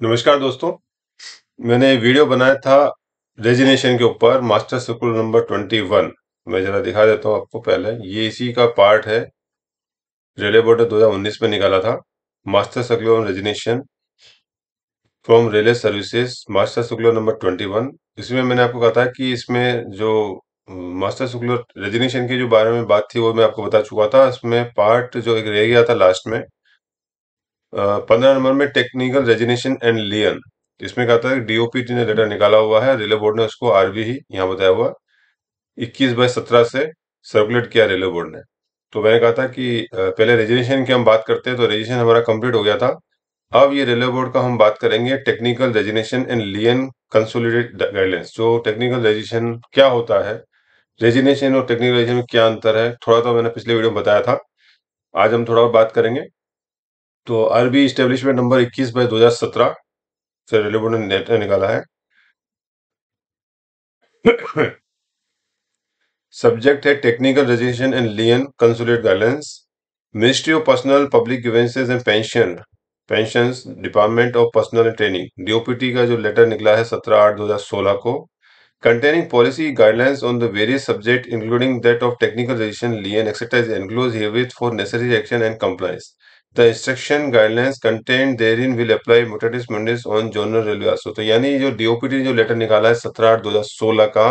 नमस्कार दोस्तों। मैंने वीडियो बनाया था रेजिनेशन के ऊपर, master circular number twenty one. मैं जरा दिखा देता हूँ आपको पहले। ये इसी का पार्ट है। रेलवे बोर्ड ने 2019 में निकाला था। Master circular on resignation from railway services, master circular number twenty one. इसमें मैंने आपको कहा था कि इसमें जो मास्टर सर्कुलर रेजिनेशन के जो बारे में बात थी, वो मैं आपको बता चुका था। इसमें पार्ट जो एक रह गया था लास्ट में पंद्रह नंबर में टेक्निकल रेजिनेशन एंड लियन। इसमें कहा था डीओपी ने लेटर निकाला हुआ है रेलवे बोर्ड ने उसको आरबी ही यहाँ बताया हुआ, इक्कीस बाय सत्रह से सर्कुलेट किया रेलवे बोर्ड ने। तो मैंने कहा था कि पहले रेजिनेशन की हम बात करते हैं तो रेजिनेशन हमारा कंप्लीट हो गया था। अब ये रेलवे बोर्ड का हम बात करेंगे technical resignation and lien consolidated guidelines जो टेक्निकल रेजिनेशन क्या होता है रेजिनेशन और टेक्निकल रेजिनेशन में क्या अंतर है, थोड़ा तो मैंने पिछले वीडियो में बताया था। आज हम थोड़ा बात करेंगे। तो आरबी एस्टेब्लिशमेंट नंबर 21 बाय 2017 से रेलिवेंट नेट निकाला है। सब्जेक्ट है technical registration and lien consolidated guidelines ministry of personnel public and pension pension department of personnel training DoPT का जो लेटर निकला है 17 आठ 2016 को। Containing policy guidelines on the various subject including that of technical registration lien exercise enclosed for necessary action and compliance the instruction guidelines contained therein will apply mutatis mundis on journal railway also तो यानी जो DOPT जो letter निकाला है 17 आठ 2016 का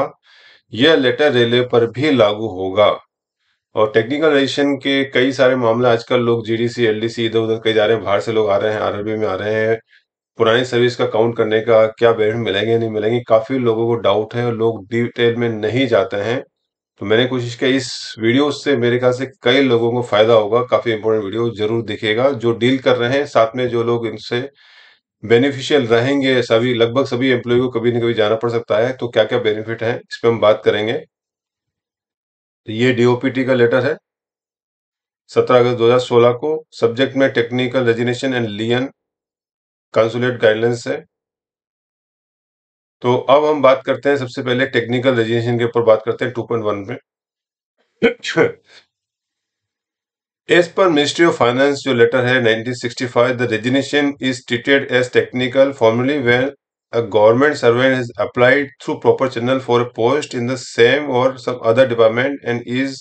यह letter railway पर भी लागू होगा। और टेक्निकल रजिस्ट्रेशन के कई सारे मामले आजकल लोग जीडीसी एलडीसी इधर उधर कई जा रहे हैं, बाहर से लोग आ रहे हैं आरआरबी में आ रहे हैं। पुरानी सर्विस का काउंट करने का क्या बेनिफिट मिलेंगे, नहीं मिलेंगे, काफ़ी लोगों को डाउट है और लोग डिटेल में नहीं जाते हैं। तो मैंने कोशिश की इस वीडियो से मेरे ख्याल से कई लोगों को फ़ायदा होगा। काफ़ी इंपॉर्टेंट वीडियो ज़रूर दिखेगा जो डील कर रहे हैं, साथ में जो लोग इनसे बेनिफिशियल रहेंगे, सभी, लगभग सभी एम्प्लॉय को कभी ना कभी जाना पड़ सकता है। तो क्या क्या बेनिफिट है, इस पर हम बात करेंगे। तो ये डीओपीटी का लेटर है। सत्रह अगस्त 2016 को सब्जेक्ट में technical resignation and lien consolidated guidelines है। तो अब हम बात करते हैं सबसे पहले टेक्निकल रजिस्ट्रेशन के ऊपर बात करते हैं टू पॉइंट वन में एज पर मिनिस्ट्री ऑफ़ फाइनेंस जो लेटर है 1965 the resignation is treated as technical formally when a government servant is applied through proper channel for a post in the same or some other department and is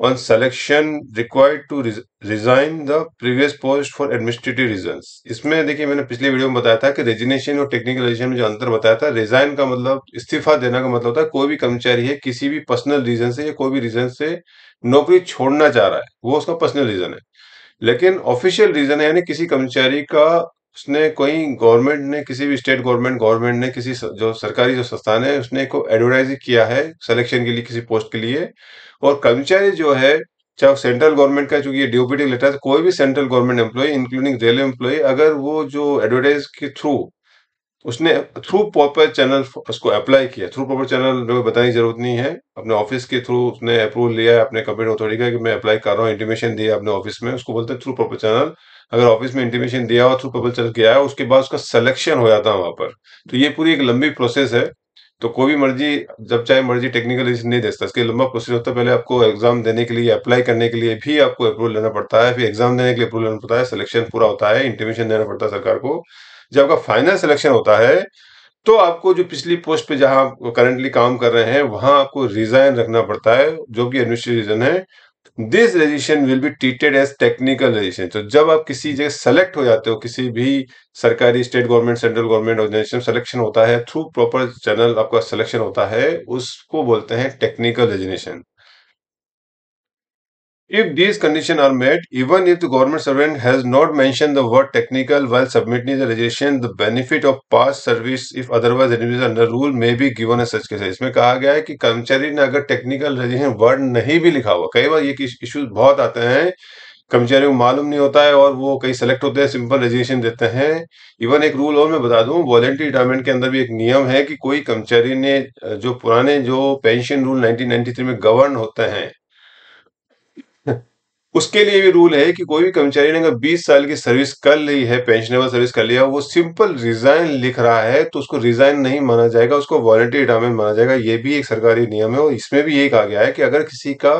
on selection required to resign the previous post for administrative reasons. इसमें देखिए मैंने पिछले video में बताया था कि रेजिनेशन और technical रेजिनेशन में जो अंतर बताया था रिजाइन का मतलब इस्तीफा देना का मतलब होता है कोई भी कर्मचारी है, किसी भी पर्सनल रीजन से या कोई भी रीजन से नौकरी छोड़ना चाह रहा है, वो उसका पर्सनल रीजन है। लेकिन ऑफिशियल रीजन है, यानी किसी कर्मचारी का उसने कोई गवर्नमेंट ने, किसी भी स्टेट गवर्नमेंट गवर्नमेंट ने किसी जो सरकारी जो संस्थान है, उसने को एडवर्टाइज किया है सिलेक्शन के लिए, किसी पोस्ट के लिए। और कर्मचारी जो है, चाहे सेंट्रल गवर्नमेंट का, चूँकि डीओपीटी लेटर है, कोई भी central government employ including railway employ अगर वो जो एडवर्टाइज के थ्रू उसने थ्रू प्रॉपर चैनल उसको अप्लाई किया। थ्रू प्रॉपर चैनल बताने की ज़रूरत नहीं है। अपने ऑफ़िस के थ्रू उसने अप्रूवल लिया अपने कंपनी अथॉरिटी का कि मैं अप्लाई कर रहा हूँ इंटीमेशन दिया अपने ऑफ़िस में, उसको बोलते हैं थ्रू प्रॉपर चैनल अगर ऑफ़िस में इंटीमेशन दिया हुआ थ्रू प्रॉपर चैनल गया है, उसके बाद उसका सिलेक्शन हो जाता है वहाँ पर। तो ये पूरी एक लंबी प्रोसेस है। तो कोई भी मर्ज़ी, जब चाहे मर्ज़ी टेक्निकल नहीं दे सकता इसके लंबा प्रोसेस होता है। पहले आपको एग्ज़ाम देने के लिए अप्लाई करने के लिए भी आपको अप्रूवल लेना पड़ता है। फिर एग्ज़ाम देने के लिए अप्रूवल लेना पड़ता है। सिलेक्शन पूरा होता है। इंटीमेशन देना पड़ता है सरकार को। जब आपका फाइनल सिलेक्शन होता है तो आपको जो पिछली पोस्ट पे जहाँ करंटली काम कर रहे हैं, वहाँ आपको रिजाइन रखना पड़ता है। जो कि एडमिनिस्ट्रेटिव रीजन है this registration will be treated as technical registration तो जब आप किसी जगह सेलेक्ट हो जाते हो, किसी भी सरकारी state government central government organisation selection होता है थ्रू प्रॉपर चैनल आपका सिलेक्शन होता है, उसको बोलते हैं technical registration If these conditions are met, even if the government servant has not mentioned the word technical while submitting the registration, the benefit of past service, if otherwise administered under rule, may be given as such case. इसमें कहा गया है कि कर्मचारी ने अगर technical registration word नहीं भी लिखा हुआ कई बार ये इश्यूज़ बहुत आते हैं कर्मचारियों को मालूम नहीं होता है और वो कहीं सेलेक्ट होते हैं सिंपल रजिस्ट्रेशन देते हैं इवन एक रूल और मैं बता दूँ वॉलेंट्री रिटायरमेंट के अंदर भी एक नियम है कि कोई कर्मचारी ने जो पुराने जो पेंशन रूल 1993 में गवर्न होते हैं उसके लिए भी रूल है कि कोई भी कर्मचारी ने अगर 20 साल की सर्विस कर ली है पेंशनेबल सर्विस कर लिया, वो सिंपल रिजाइन लिख रहा है तो उसको रिजाइन नहीं माना जाएगा, उसको वॉलेंट्री रिटायरमेंट माना जाएगा। ये भी एक सरकारी नियम है और इसमें भी यही कहा गया है कि अगर किसी का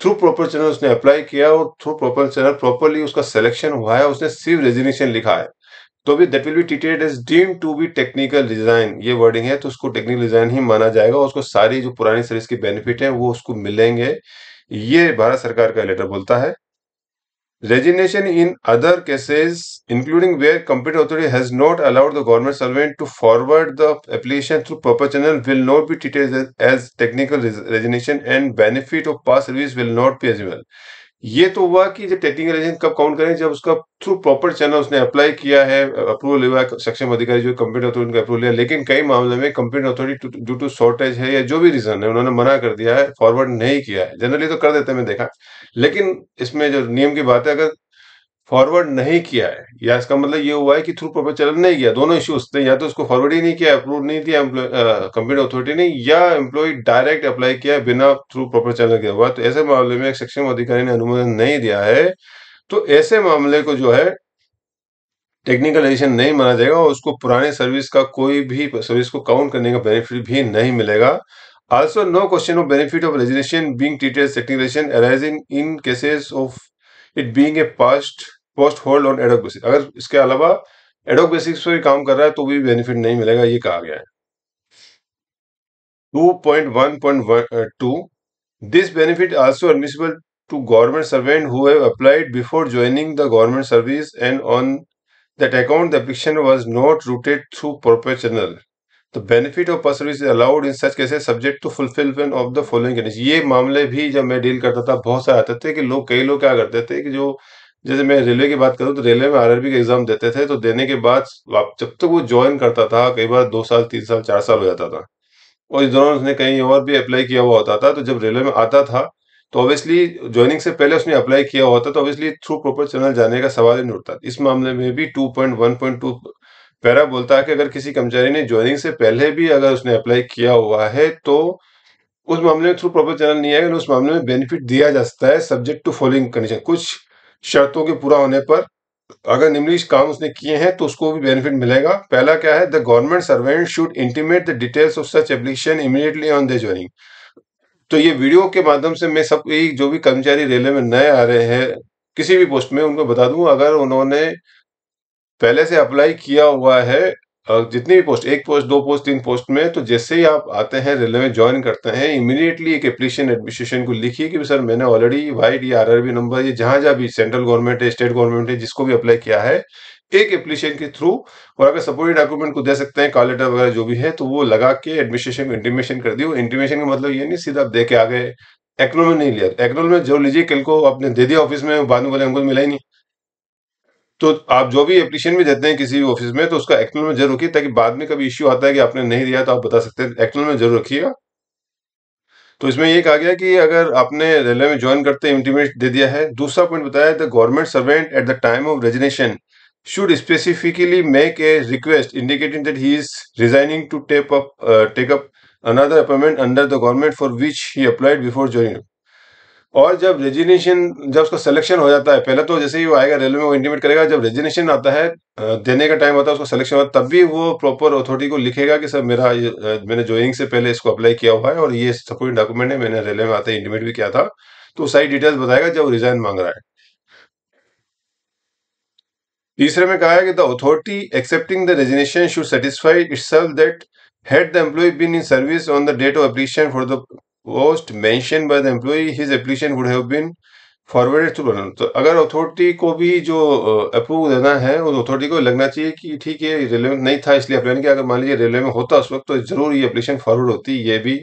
थ्रू प्रॉपर चैनल उसने अप्लाई किया और थ्रू प्रॉपर चैनल प्रॉपरली उसका सिलेक्शन हुआ है, उसने सिर्फ़ रेजिग्नेशन लिखा है तो भी that will be treated as deem to be technical design ये वर्डिंग है तो उसको टेक्निकल डिज़ाइन ही माना जाएगा उसको सारी जो पुरानी सर्विस के बेनिफिट है, वो उसको मिलेंगे। ये भारत सरकार का लेटर बोलता है resignation in other cases including where competent authority has not allowed the government servant to forward the application through proper channel will not be treated as technical resignation and benefit of past service will not be as ये तो हुआ कि जब technical agent कब count करें, जब उसका through proper channel उसने अप्लाई किया है अप्रूवल हुआ सक्षम अधिकारी जो कंप्यूटर अथॉरिटी का अप्रूवल लिया लेकिन कई मामले में competent authority due to shortage है या जो भी रीजन है, उन्होंने मना कर दिया है फॉरवर्ड नहीं किया है। जनरली तो कर देते हैं मैं देखा। लेकिन इसमें जो नियम की बात है, अगर फॉरवर्ड नहीं किया है। या इसका मतलब ये हुआ है कि थ्रू प्रॉपर चैनल नहीं किया। दोनों इश्यूज़ थे। या तो उसको फॉरवर्ड ही नहीं किया अप्रूव नहीं किया कंप्यूटर अथॉरिटी ने या एम्प्लॉय डायरेक्ट अप्लाई किया बिना थ्रू प्रॉपर चैनल के हुआ। तो ऐसे मामले में एक सक्षम अधिकारी ने अनुमोदन नहीं दिया है। तो ऐसे मामले को जो है टेक्निकल एडिशन नहीं माना जाएगा और उसको पुराने सर्विस का कोई भी सर्विस को काउंट करने का बेनिफिट भी नहीं मिलेगा। Also, no question of benefit of resignation being treated as technical arising in cases of it being a post hold on ad hoc basis अगर इसके अलावा एडोक बेसिक्स पर काम कर रहा है तो भी बेनिफिट नहीं मिलेगा, ये कहा गया है। 2.1.2 this benefit also admissible to government servant who have applied before joining the government service and on that account the application was not routed through proper channel the benefit of service allowed in such cases subject to fulfilment of the following ये मामले भी जब मैं deal करता था, बहुत सारे आते थे कि लोग, कई लोग क्या करते थे कि जो जैसे मैं रेलवे की बात करूँ तो रेलवे में आरआरबी का एग्ज़ाम देते थे तो देने के बाद जब तक तो वो ज्वाइन करता था, कई बार दो साल, तीन साल, चार साल हो जाता था। और इस दौरान उसने कहीं और भी अप्लाई किया हुआ होता था तो जब रेलवे में आता था तो ऑब्वियसली ज्वाइनिंग से पहले उसने अप्लाई किया हुआ था तो ऑब्वियसली थ्रू प्रॉपर चैनल जाने का सवाल ही नहीं उठता। इस मामले में भी two point point two para बोलता है कि अगर किसी कर्मचारी ने ज्वाइनिंग से पहले भी अगर उसने अप्लाई किया हुआ है तो उस मामले में थ्रू प्रॉपर चैनल नहीं आएगा, उस मामले में बेनिफिट दिया जा सकता है सब्जेक्ट टू फॉलोइंग कंडीशन कुछ शर्तों के पूरा होने पर अगर निम्नलिखित काम उसने किए हैं तो उसको भी बेनिफिट मिलेगा। पहला क्या है? The government servant should intimate the details of such application immediately on the joining तो ये वीडियो के माध्यम से मैं सब जो भी कर्मचारी रेलवे में नए आ रहे हैं, किसी भी पोस्ट में उनको बता दूँ, अगर उन्होंने पहले से अप्लाई किया हुआ है जितनी भी पोस्ट एक पोस्ट दो पोस्ट तीन पोस्ट में तो जैसे ही आप आते हैं, रेलवे में ज्वाइन करते हैं इमीडिएटली एक एप्लीकेशन एडमिनिस्ट्रेशन को लिखिए कि सर मैंने ऑलरेडी वाइट या आरआरबी नंबर ये जहाँ जहाँ भी सेंट्रल गवर्नमेंट है स्टेट गवर्नमेंट है, जिसको भी अप्लाई किया है, एक एप्लीकेशन के थ्रू और अगर सपोर्टिंग डॉक्यूमेंट को दे सकते हैं कॉल लेटर वगैरह जो भी है तो वो लगा के एडमिनिस्ट्रेशन को इंटीमेशन कर दियो इंटीमेशन का मतलब ये नहीं, सीधा आप दे के आ गए एक्नोल में नहीं लिया। एक्नोल में जो लीजिए, कल को आपने दे दिया ऑफ़िस में, बाद में बोले हमको मिला ही नहीं। तो आप जो भी एप्लीकेशन भी देते हैं किसी भी ऑफ़िस में तो उसका एक्टल में ज़रूर रखिए, ताकि बाद में कभी इश्यू आता है कि आपने नहीं दिया तो आप बता सकते हैं। एक्टल में ज़रूर रखिएगा। तो इसमें ये कहा गया कि अगर आपने रेलवे में ज्वाइन करते इंटीमेट दे दिया है। दूसरा पॉइंट बताया the government servant at the time of resignation should specifically make a request indicating that he is resigning to take up up another appointment under the government for which he applied before joining और जब रेजिनेशन जब उसका selection हो जाता है, पहले तो जैसे ही वो आएगा रेलवे में, वो इंटीमेट करेगा, जब रेजिनेशन आता है देने का टाइम होता है, उसका सिलेक्शन होता है, तब भी वो प्रॉपर अथॉरिटी को लिखेगा कि, सर, मेरा मैंने ज्वाइनिंग से पहले इसको अप्लाई किया हुआ है और ये सपोर्टिंग डॉक्यूमेंट है, मैंने रेलवे में आते इंटीमेट भी किया था। तो सारी डिटेल्स बताएगा जब रिजाइन मांग रहा है। तीसरे में कहा है कि the authority accepting the resignation should satisfy itself that had the employee been in service on the date of application for the post mentioned by the employee, his application would have been forwarded to बनाना तो अगर authority को भी जो approve देना है, उस authority को लगना चाहिए कि ठीक है रेलवे में नहीं था, इसलिए अप्लाई किया। अगर मान लीजिए रेलवे में होता उस वक्त तो ज़रूर ये एप्लीकेशन फॉरवर्ड होती, ये भी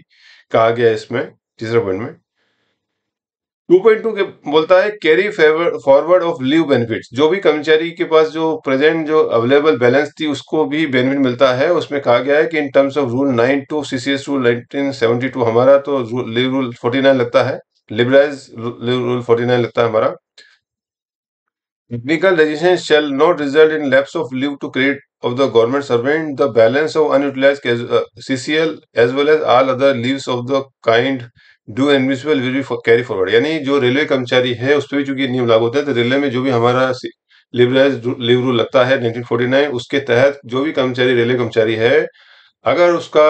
कहा गया है इसमें तीसरे पॉइंट में। 2.2 के बोलता है carry forward of leave benefits जो भी कर्मचारी के पास जो प्रेजेंट जो अवेलेबल बैलेंस थी उसको भी बेनिफिट मिलता है। उसमें कहा गया है कि in terms of rule nine two CCS rule 1972 हमारा तो लीव रूल 49 लगता है। लिबराइज लीव रूल 49 लगता है हमारा। Technical legislation shall not result in lapse of leave to credit of the government servant. The balance of unutilized uh, CCL as well as all other leaves of the kind due admissible will be carry forward यानी जो railway कर्मचारी है उस पर भी चूँकि नियम लागू होता है तो रेलवे में जो भी हमारा लिबराइज लीव रूल लगता है 1949 उसके तहत जो भी कर्मचारी रेलवे कर्मचारी है, अगर उसका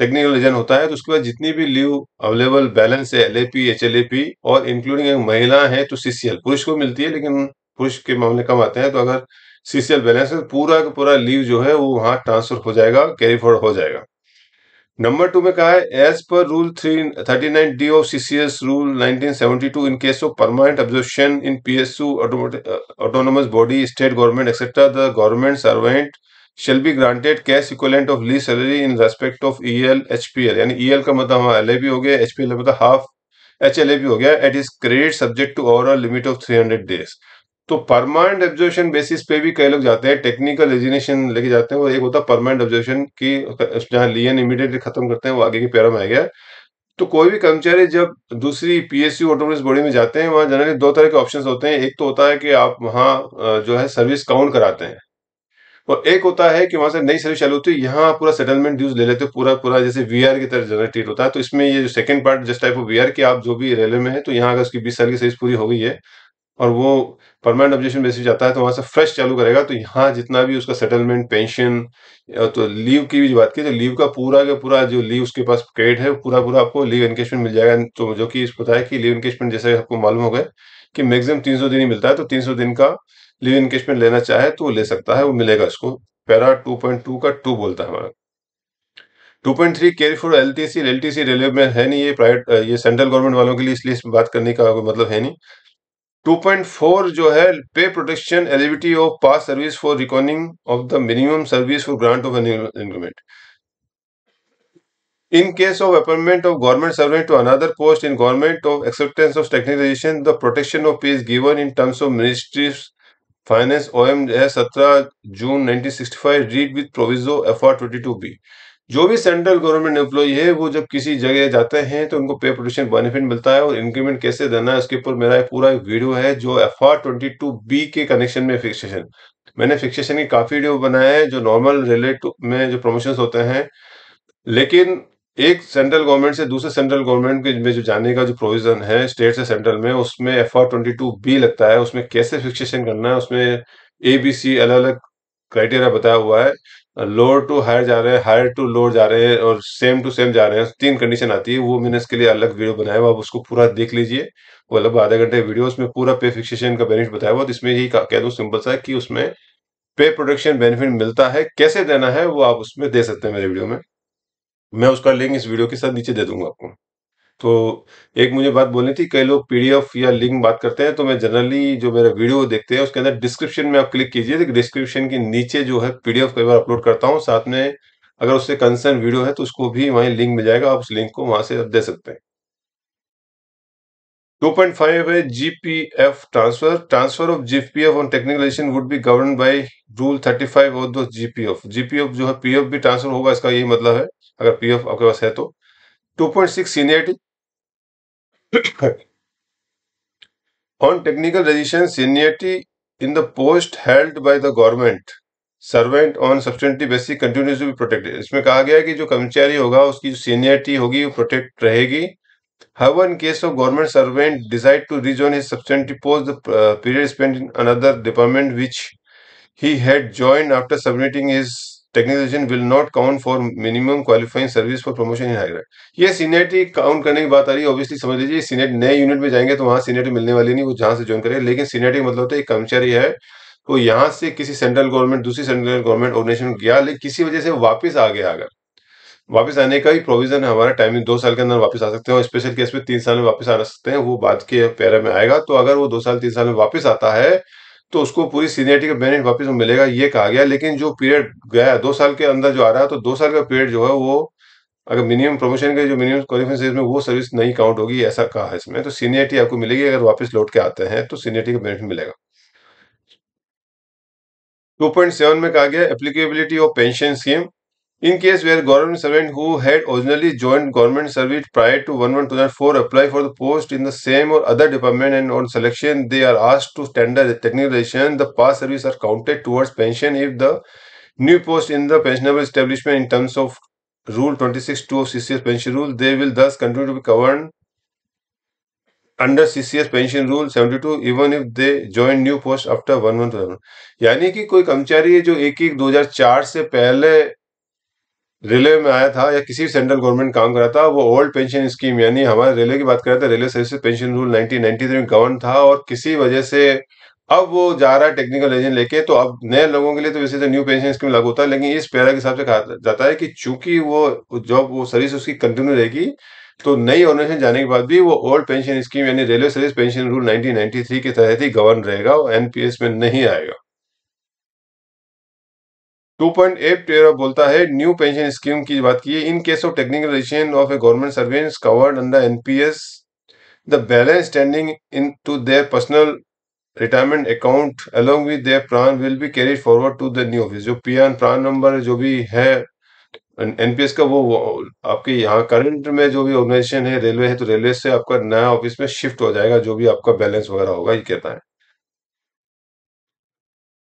टेक्निकल रीजन होता है तो उसके बाद जितनी भी लीव अवेलेबल बैलेंस है एल ए पी एच और इंक्लूडिंग महिला है तो सीसीएल पुरुष को मिलती है, लेकिन पुरुष के मामले कम आते हैं तो अगर सीसीएल बैलेंस है तो पूरा का पूरा लीव जो है, वो वहाँ ट्रांसफ़र हो जाएगा कैरी फॉरवर्ड हो जाएगा। नंबर टू में कहा है as per rule three thirty nine D of CCS rule 1972 in case of permanent observation in PSU autonomous body state government etcetera the government servant shall be granted cash equivalent of leave salary in respect of EL HPL यानी E L का मतलब हमारा L हो गया H P HPL मतलब half H L हो गया at is credit subject to overall limit of 300 days तो परमानेंट ऑब्जर्वेशन बेसिस पे भी कई लोग जाते हैं टेक्निकल रेजिनेशन लेके जाते हैं, वो एक होता है परमानेंट ऑब्जर्वेशन की जहाँ लियन इमीडिएटली खत्म करते हैं, वो आगे की पैरा में आ गया। तो कोई भी कर्मचारी जब दूसरी पीएसयू ऑटोनोमस बॉडी में जाते हैं, वहाँ जनरली दो तरह के ऑप्शन होते हैं। एक तो होता है कि आप वहाँ जो है सर्विस काउंट कराते हैं। और एक होता है कि वहाँ से नई सर्विस चालू होती है, यहाँ पूरा सेटलमेंट ड्यूज ले लेते हो, पूरा पूरा जैसे वीआर की तरह जनरल ट्रीट होता है। तो इसमें ये जो सेकंड पार्ट जिस टाइप ऑफ़ वीआर की आप जो भी रेलवे में है तो यहाँ अगर उसकी बीस साल की सर्विस पूरी हो गई है और वो परमानेंट ऑब्जेक्शन बेसिस जाता है तो वहाँ से फ्रेश चालू करेगा। तो यहाँ जितना भी उसका सेटलमेंट पेंशन तो लीव की भी बात की तो लीव का पूरा का पूरा जो लीव उसके पास क्रेडिट है पूरा पूरा आपको लीव एनकेशमेंट मिल जाएगा। तो जो कि पता है कि लीव एनकेशमेंट जैसे आपको मालूम हो गया कि मैक्सिमम तीन सौ दिन ही मिलता है तो तीन सौ दिन का लीव एनकेशमेंट लेना चाहे तो ले सकता है, वो मिलेगा उसको पैरा टू का टू बोलता है हमारा। 2.3 carry for T C railway में है नहीं ये प्राइवेट ये सेंट्रल गवर्नमेंट वालों के लिए इसलिए बात करने का कोई मतलब है नहीं। 2.4 जो है pay protection eligibility of past service for recording of the minimum service for grant of increment In case of appointment of government servant to another post in government of acceptance of technicalization, the protection of pay is given in terms of Ministry's Finance OM 17 June 1965 read with proviso FR 22B. जो भी central government employ है, वो जब किसी जगह जाते हैं तो उनको पे प्रोटेक्शन बेनिफिट मिलता है और इंक्रीमेंट कैसे देना है, उसके ऊपर मेरा एक पूरा एक वीडियो है जो F R twenty two B के कनेक्शन में फिक्सेशन मैंने फिक्सेशन की काफ़ी वीडियो बनाया है जो नॉर्मल रिलेट में जो प्रमोशन होते हैं। लेकिन एक सेंट्रल गवर्नमेंट से दूसरे सेंट्रल गवर्नमेंट के में जो जाने का जो प्रोविज़न है स्टेट से सेंट्रल में, उसमें F R twenty two B लगता है। उसमें कैसे फिक्सेशन करना है, उसमें ए बी सी अलग अलग क्राइटेरिया बताया हुआ है। लोअर टू हायर जा रहे हैं हायर टू लोअर जा रहे हैं और सेम टू सेम जा रहे हैं। तीन कंडीशन आती है, वो मैंने इसके लिए अलग वीडियो बनाया हुआ आप उसको पूरा देख लीजिए। वो लगभग आधे घंटे वीडियो उसमें पूरा पे फिक्सेशन का बेनिफिट बताया हुआ तो इसमें यही कह दो सिंपल सा कि उसमें पे प्रोडक्शन बेनिफिट मिलता है। कैसे देना है, वो आप उसमें दे सकते हैं मेरे वीडियो में। मैं उसका लिंक इस वीडियो के साथ नीचे दे दूँगा आपको। तो एक मुझे बात बोलनी थी, कई लोग पीडीएफ या लिंक बात करते हैं तो मैं जनरली जो मेरा वीडियो देखते हैं, उसके अंदर डिस्क्रिप्शन में आप क्लिक कीजिए। डिस्क्रिप्शन के नीचे जो है पीडीएफ कई बार अपलोड करता हूँ, साथ में अगर उससे कंसर्न वीडियो है तो उसको भी वहीं लिंक मिल जाएगा, आप उस लिंक को वहाँ से दे सकते हैं। 2.5 है GPF transfer transfer of GPF on technicalisation would be govern by rule 35 of the GPF GPF जो है पीएफ भी ट्रांसफ़र होगा, इसका यही मतलब है, अगर पीएफ आपके पास है तो। Two point six seniority. On technical registration seniority in the post held by the government servant on substantive basic continuous be protected इसमें कहा गया है कि जो कर्मचारी होगा, उसकी जो सीनियरिटी होगी, वो प्रोटेक्ट रहेगी। How in case of government servant decide to resign his substantive post period spend in another department which he had join after submitting his technical will not count for minimum qualifying service for promotion in higher ये seniority count करने की बात आ रही है obviously समझ लीजिए senior नए unit में जाएँगे तो वहाँ सीनियरिटी मिलने वाली नहीं, वो जहाँ से ज्वाइन करेंगे लेकिन सीनियरिटी मतलब होता है एक कर्मचारी है तो यहाँ से किसी सेंट्रल गवर्नमेंट दूसरी सेंट्रल गवर्नमेंट ऑर्गेनाइजेशन गया, लेकिन किसी वजह से वापस आ गया अगर। वापस आने का ही प्रोविज़न है हमारा टाइमिंग दो साल के अंदर वापस आ सकते हैं और स्पेशल केस में तीन साल में वापस आ सकते हैं, वो बाद के पैरा में आएगा। तो अगर वो दो साल, तीन साल में वापस आता है तो उसको पूरी सीनियरिटी का बेनिफिट वापस मिलेगा, ये कहा गया। लेकिन जो पीरियड गया दो साल के अंदर जो आ रहा है तो दो साल का पीरियड जो है वो, अगर मिनिमम प्रमोशन के जो मिनिमम क्वालिफिकेशन में वो सर्विस नहीं काउंट होगी, ऐसा कहा है इसमें तो सीनियरिटी आपको मिलेगी अगर वापस लौट के आते हैं तो सीनियरिटी का बेनिफिट मिलेगा। 2.7 में कहा गया applicability of pension scheme In case where government servant who had originally joined government service prior to 1-1-2004 apply for the post in the same or other department and on selection they are asked to tender technical registration, the past service are counted towards pension if the new post in the pensionable establishment in terms of Rule 26.2 of CCS pension rule, they will thus continue to be covered under CCS pension rule 72 even if they join new post after one one यानी कि कोई कर्मचारी है जो एक एक 2004 से पहले रेलवे में आया था या किसी सेंट्रल गवर्नमेंट काम कर था, वो ओल्ड पेंशन स्कीम, यानी हमारे रेलवे की बात कर रहे थे रेलवे सर्विस पेंशन रूल 1993 में गवर्न था और किसी वजह से अब वो जा रहा है टेक्निकल एजेंट लेके तो अब नए लोगों के लिए तो वैसे तो न्यू पेंशन स्कीम लागू होता है, लेकिन इस पैरा के हिसाब से कहा जाता है कि चूँकि वो जॉब वो सर्विस उसकी कंटिन्यू रहेगी तो नई ऑर्गेनाइजेशन जाने के बाद भी वो ओल्ड पेंशन स्कीम यानी रेलवे सर्विस पेंशन रूल 1993 के तहत ही गवर्न रहेगा और एनपीएस में नहीं आएगा। 2.8 बोलता है न्यू पेंशन स्कीम की बात की in case of technical of a government servants covered under NPS the balance standing in to their personal retirement account along with their PRAN will be carried forward to the new office जो P N PRAN number जो भी है NPS का वो, वो आपके यहाँ current में जो भी ऑर्गेनाइजेशन है रेलवे है तो रेलवे से आपका नया ऑफ़िस में शिफ्ट हो जाएगा जो भी आपका बैलेंस वगैरह होगा ये कहता है।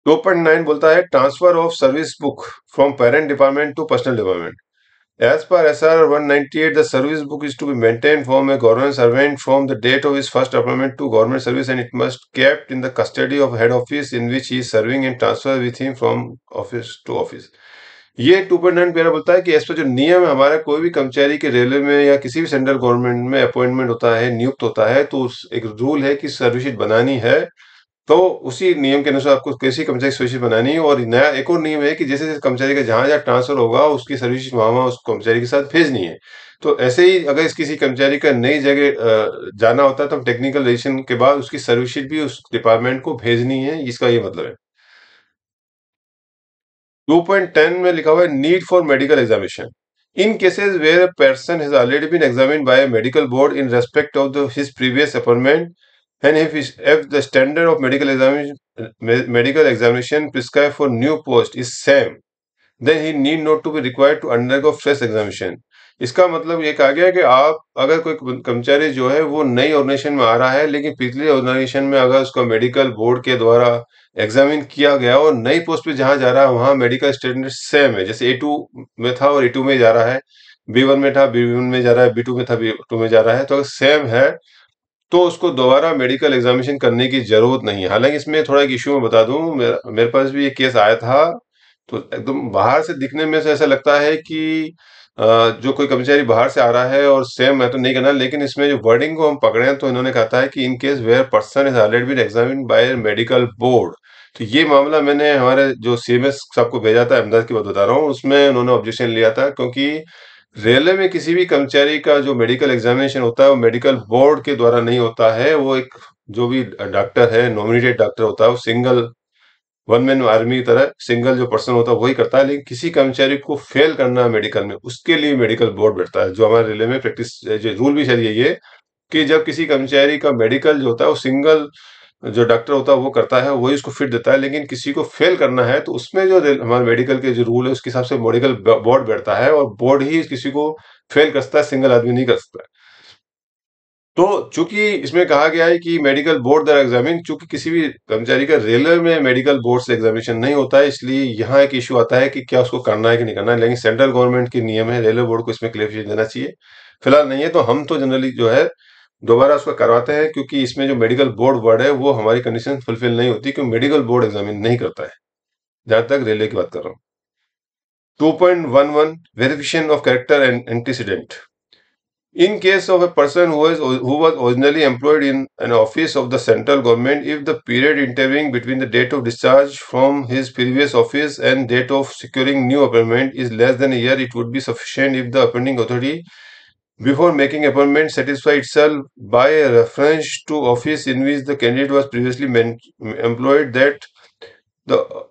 2.9 बोलता है transfer of service book from parent department to personal department as per S R one ninety eight the service book is to be maintain form a government servant from the date of is first appointment to government service and it must kept in the custody of head office in which is serving and transfer with him from office to office ये two point nine para बोलता है कि इस पर जो नियम है, हमारे कोई भी कर्मचारी के रेलवे में या किसी भी सेंट्रल गवर्नमेंट में अपॉइंटमेंट होता है, नियुक्त होता है तो एक रूल है कि सर्विस बनानी है तो उसी नियम के अनुसार आपको कैसी कर्मचारी सर्विस बनानी है और नया एक और नियम है कि जैसे जैसे कर्मचारी का जहाँ जहाँ ट्रांसफ़र होगा, उसकी सर्विस वहाँ वहाँ उस कर्मचारी के साथ भेजनी है। तो ऐसे ही अगर इस किसी कर्मचारी का नई जगह जाना होता है तो टेक्निकल रजिस्ट्रेशन के बाद उसकी सर्विस भी उस डिपार्टमेंट को भेजनी है, इसका ये मतलब है। 2.10 में लिखा हुआ है need for medical examination in cases where person has already been examined by medical board in respect of his previous appointment and if, if the standard of medical examination medical examination prescribed for new post is same then he need not to be required to undergo fresh examination. इसका मतलब ये कहा गया है कि आप अगर कोई कर्मचारी जो है वो नई ऑर्गेनाइजेशन में आ रहा है लेकिन पिछले ऑर्गेनाइजेशन में अगर उसका मेडिकल बोर्ड के द्वारा एग्जामिन किया गया और नई पोस्ट पे जहाँ जा रहा है वहाँ मेडिकल स्टैंडर्ड सेम है। जैसे ए टू में था और ए टू में जा रहा है। बी वन में था बी वन में जा रहा है बी टू में था बी टू में जा रहा है। तो अगर सेम है तो उसको दोबारा मेडिकल एग्जामिनेशन करने की ज़रूरत नहीं है। हालाँकि इसमें थोड़ा एक इश्यू मैं बता दूँ मेरे, मेरे पास भी एक केस आया था तो एकदम बाहर से दिखने में से ऐसा लगता है कि जो कोई कर्मचारी बाहर से आ रहा है और सेम मैं तो नहीं करना लेकिन इसमें जो वर्डिंग को हम पकड़े हैं तो इन्होंने कहा है कि in case where person is already been examine by medical board तो ये मामला मैंने हमारे जो सीएमएस साहब को भेजा था अहमदाबाद की बात बता रहा हूँ उसमें उन्होंने ऑब्जेक्शन लिया था क्योंकि रेलवे में किसी भी कर्मचारी का जो मेडिकल एग्जामिनेशन होता है, वो मेडिकल बोर्ड के द्वारा नहीं होता है। वो एक जो भी डॉक्टर है नॉमिनेटेड डॉक्टर होता है, वो सिंगल वन मैन आर्मी की तरह सिंगल जो पर्सन होता है, वही करता है। लेकिन किसी कर्मचारी को फेल करना है मेडिकल में, उसके लिए मेडिकल बोर्ड बैठता है। जो हमारे रेलवे में प्रैक्टिस जो रूल भी चलिए ये, कि जब किसी कर्मचारी का मेडिकल जो होता है, वो सिंगल जो डॉक्टर होता है, वो करता है, वही उसको फिट देता है, लेकिन किसी को फेल करना है तो उसमें जो हमारे मेडिकल के जो रूल है, उसके हिसाब से मेडिकल बोर्ड बैठता है, और बोर्ड ही किसी को फेल कर सकता है सिंगल आदमी नहीं कर सकता तो चूँकि इसमें कहा गया है कि मेडिकल बोर्ड द्वारा एग्जामिन चूँकि किसी भी कर्मचारी का रेलवे में मेडिकल बोर्ड से एग्जामिनेशन नहीं होता है, इसलिए यहाँ एक इश्यू आता है कि क्या उसको करना है कि नहीं करना है, लेकिन सेंट्रल गवर्नमेंट के नियम है, रेलवे बोर्ड को इसमें क्लियरिफिकेशन देना चाहिए। फ़िलहाल नहीं है तो हम तो जनरली जो है दोबारा उसका करवाते हैं, क्योंकि इसमें जो मेडिकल बोर्ड वर्ड है, वो हमारी कंडीशन फुलफिल नहीं होती, क्योंकि मेडिकल बोर्ड एग्जामिन नहीं करता है। जहाँ तक रेलवे की बात कर रहा हूँ। 2.11 one verification of character and antecedent in case of a person was originally employed in an office of the central government if the period intervening between the date of discharge from his previous office and date of securing new appointment is less than year it would be sufficient if the appointing authority before making appointment satisfy itself by a reference to office in which the candidate was previously employed that the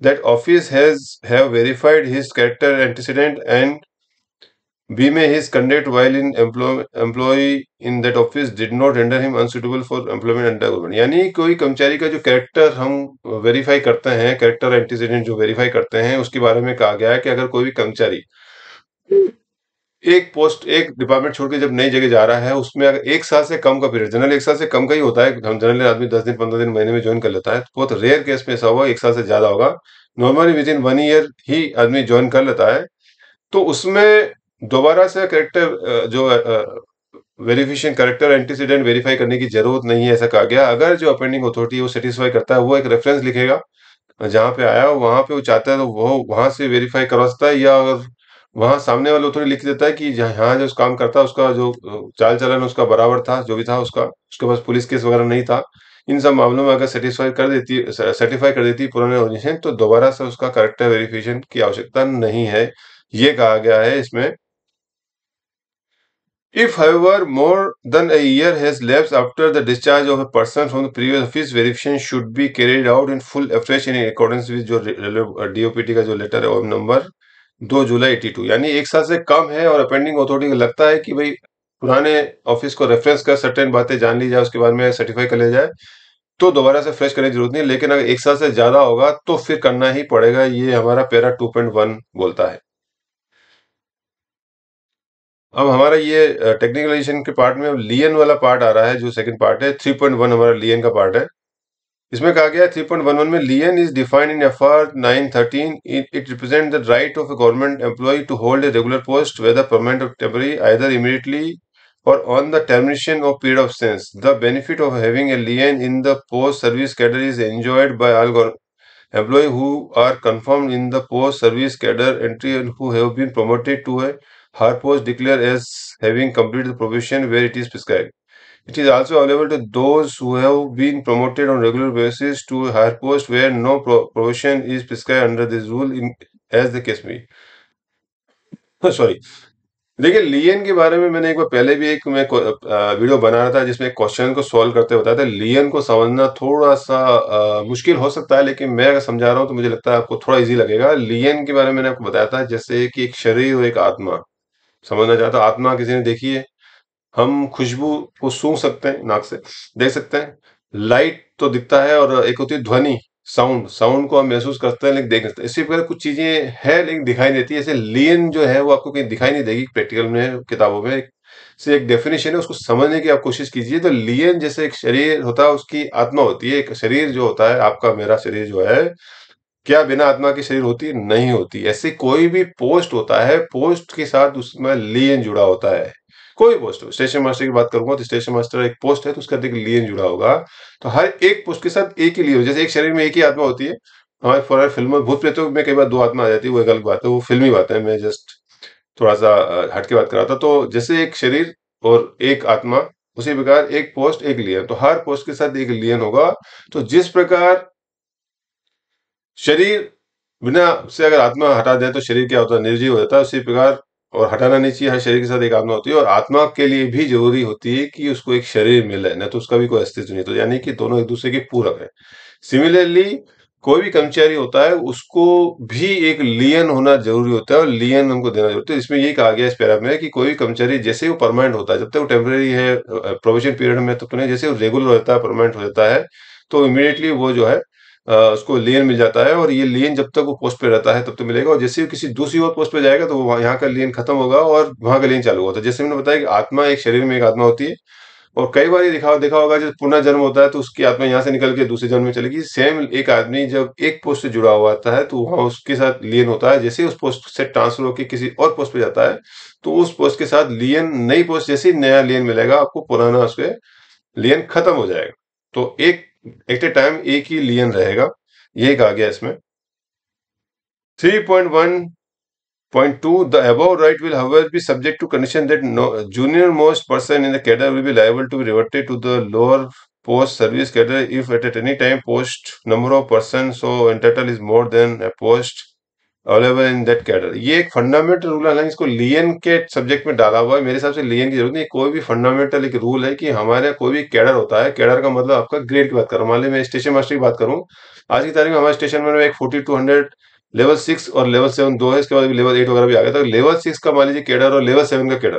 that office has have verified his character antecedent and B may his conduct while in employ, employee in that office did not render him unsuitable for employment under government यानी कोई कर्मचारी का जो character हम verify करते हैं character antecedent जो verify करते हैं उसके बारे में कहा गया है कि अगर कोई भी कर्मचारी एक पोस्ट एक डिपार्टमेंट छोड़ के जब नई जगह जा रहा है, उसमें अगर एक साल से कम का पीरियड जनरल एक साल से कम का ही होता है, हम जनरल आदमी दस दिन, पंद्रह दिन, महीने में ज्वाइन कर लेता है तो बहुत रेयर केस में ऐसा हुआ, एक साल से ज़्यादा होगा। Normally within one year ही आदमी ज्वाइन कर लेता है। तो उसमें दोबारा से करेक्टर जो वेरिफिकेशन करेक्टर एंटीसीडेंट वेरीफाई करने की ज़रूरत नहीं है, ऐसा कहा गया। अगर जो अपेंडिंग अथॉरिटी वो सेटिस्फाई करता है, वो एक रेफरेंस लिखेगा, जहाँ पे आया हो वहाँ पे वो चाहता है तो वो वहाँ से वेरीफाई करवा सकता है, या अगर वहाँ सामने वाले अथॉरिटी लिख देता है कि जहाँ जो काम करता उसका जो चाल चलन उसका बराबर था जो भी था उसका उसके पास पुलिस केस वगैरह नहीं था। इन सब मामलों में अगर सेटिस्फाई कर देती सर्टिफाई कर देती पुराने ऑर्गेनाइजेशन तो दोबारा से उसका करेक्टर वेरिफिकेशन की आवश्यकता नहीं है। ये कहा गया है इसमें If, however, more than a year has lapsed after the discharge of a person from the previous office, verification should be out in full afresh in accordance with जो डीओपीटी का जो लेटर है नंबर दो जुलाई eighty two. यानी एक साल से कम है और अपेंडिंग अथॉरिटी को लगता है कि भाई पुराने ऑफ़िस को रेफरेंस कर सर्टेन बातें जान ली जाए, उसके बारे में सर्टिफाई कर लिया जाए तो दोबारा से फ्रेश करने की ज़रूरत नहीं लेकिन अगर एक साल से ज़्यादा होगा तो फिर करना ही पड़ेगा। ये हमारा पेरा टू पॉइंट वन बोलता है। अब हमारा ये टेक्निकलाइजेशन के पार्ट में लियन वाला पार्ट आ रहा है, जो सेकंड पार्ट है। 3.1 हमारा लियन का पार्ट है। इसमें कहा गया थ्री पॉइंट वन वन में lien is defined in F R nine thirteen it represent the right of a government employ to hold a regular post whether permanent of temporary either immediately और on the termination of period of sense the benefit of having a lien in the post service cadre is enjoyed by all employ who are confirm in the post service cadre entry who have been promoted to a her post declare as having complete the profession where it is prescribe It is also available to those who have been promoted on regular basis to higher post where no pro provision is prescribed under this rule in as the case may. Sorry देखिए लियन के बारे में मैंने एक बार पहले भी एक मैं वीडियो बना रहा था जिसमें क्वेश्चन को सॉल्व करते बताया था। लियन को समझना थोड़ा सा आ, मुश्किल हो सकता है लेकिन मैं अगर समझा रहा हूँ तो मुझे लगता है आपको थोड़ा इजी लगेगा। लियन के बारे में मैंने आपको बताया था जैसे कि एक शरीर और एक आत्मा। समझना चाहता आत्मा किसी ने देखी है? हम खुशबू को सूंघ सकते हैं, नाक से देख सकते हैं। लाइट तो दिखता है और एक होती है ध्वनि साउंड साउंड को हम महसूस करते हैं, लेकिन देख सकते। हैं इसी प्रकार कुछ चीज़ें है, लेकिन दिखाई नहीं देती। ऐसे लियन जो है, वो आपको कहीं दिखाई नहीं देगी प्रैक्टिकल में, किताबों में। से एक डेफिनेशन है, उसको समझने की आप कोशिश कीजिए। तो लियन जैसे एक शरीर होता है, उसकी आत्मा होती है। एक शरीर जो होता है, आपका, मेरा शरीर जो है, क्या बिना आत्मा की शरीर होती है नहीं होती। ऐसे कोई भी पोस्ट होता है पोस्ट के साथ उसमें लियन जुड़ा होता है। कोई पोस्ट हो स्टेशन मास्टर की बात करूँगा तो स्टेशन मास्टर एक पोस्ट है तो उसका एक लियन जुड़ा होगा। तो हर एक पोस्ट के साथ एक ही लियन जैसे एक शरीर में एक ही आत्मा होती है, हमारे फॉर फ़िल्म भूत प्रेतों में कई बार दो आत्मा आ जाती है, वो अलग बात है, वो फिल्मी बात है, मैं जस्ट थोड़ा सा हट के बात कर रहा था। तो जैसे एक शरीर और एक आत्मा, उसी प्रकार एक पोस्ट एक लियन तो हर पोस्ट के साथ एक लियन होगा। तो जिस प्रकार शरीर बिना से अगर आत्मा हटा दें तो शरीर क्या होता है? निर्जीव हो जाता है। उसी प्रकार और हटाना नहीं चाहिए, हर शरीर के साथ एक आत्मा होती है और आत्मा के लिए भी ज़रूरी होती है कि उसको एक शरीर मिले, न तो उसका भी कोई अस्तित्व नहीं तो यानी कि दोनों एक दूसरे के पूरक है। सिमिलरली कोई भी कर्मचारी होता है, उसको भी एक लियन होना ज़रूरी होता है और लियन हमको देना ज़रूरी है। इसमें यही कहा गया इस पैरा में कि कोई भी कर्मचारी, जैसे वो परमानेंट होता है, जब तक वो टेम्पररी है प्रोविज़न पीरियड में तो नहीं, जैसे वो रेगुलर होता है परमानेंट हो जाता है तो इमीडिएटली वो जो है उसको लेन मिल जाता है और ये लेन जब तक वो पोस्ट पे रहता है तब तक मिलेगा और जैसे किसी दूसरी और पोस्ट पे जाएगा तो वो यहाँ का लेन खत्म होगा और वहाँ का लेन चालू होता है जैसे मैंने बताया कि आत्मा एक शरीर में एक आत्मा होती है और कई बार ये दिखा, देखा होगा जब पुनः जन्म होता है तो उसकी आत्मा यहाँ से निकल के दूसरे जन्म में चलेगी। सेम एक आदमी जब एक पोस्ट से जुड़ा हुआ आता है तो वहाँ उसके साथ लियन होता है। जैसे उस पोस्ट से ट्रांसफ़र होकर किसी और पोस्ट पे जाता है तो उस पोस्ट के साथ लियन नई पोस्ट जैसे नया लियन मिलेगा आपको पुराना उसके लियन खत्म हो जाएगा। तो एक एट ए टाइम एक ही लियन रहेगा ये कहा गया इसमें 3.1.2 the above right will however be subject to condition that no junior most person in the cadre will be liable to be reverted to the lower post service cadre if at any time post number of persons so entitled is more than a post available in that cadre ये एक fundamental rule है इसको लियन के subject में डाला हुआ है। मेरे हिसाब से लियन की ज़रूरत नहीं कोई भी फंडामेंटल एक रूल है कि हमारे कोई भी कैडर होता है कैडर का मतलब आपका ग्रेड की बात करूँ मान ली मैं स्टेशन मास्टर की बात करूँ। आज की तारीख में हमारे स्टेशन में एक forty two hundred level six और लेवल सेवन दो है। इसके बाद लेवल एट वगैरह भी आ गया था। लेवल सिक्स का मान लीजिए कैडर और लेवल सेवन का कैडर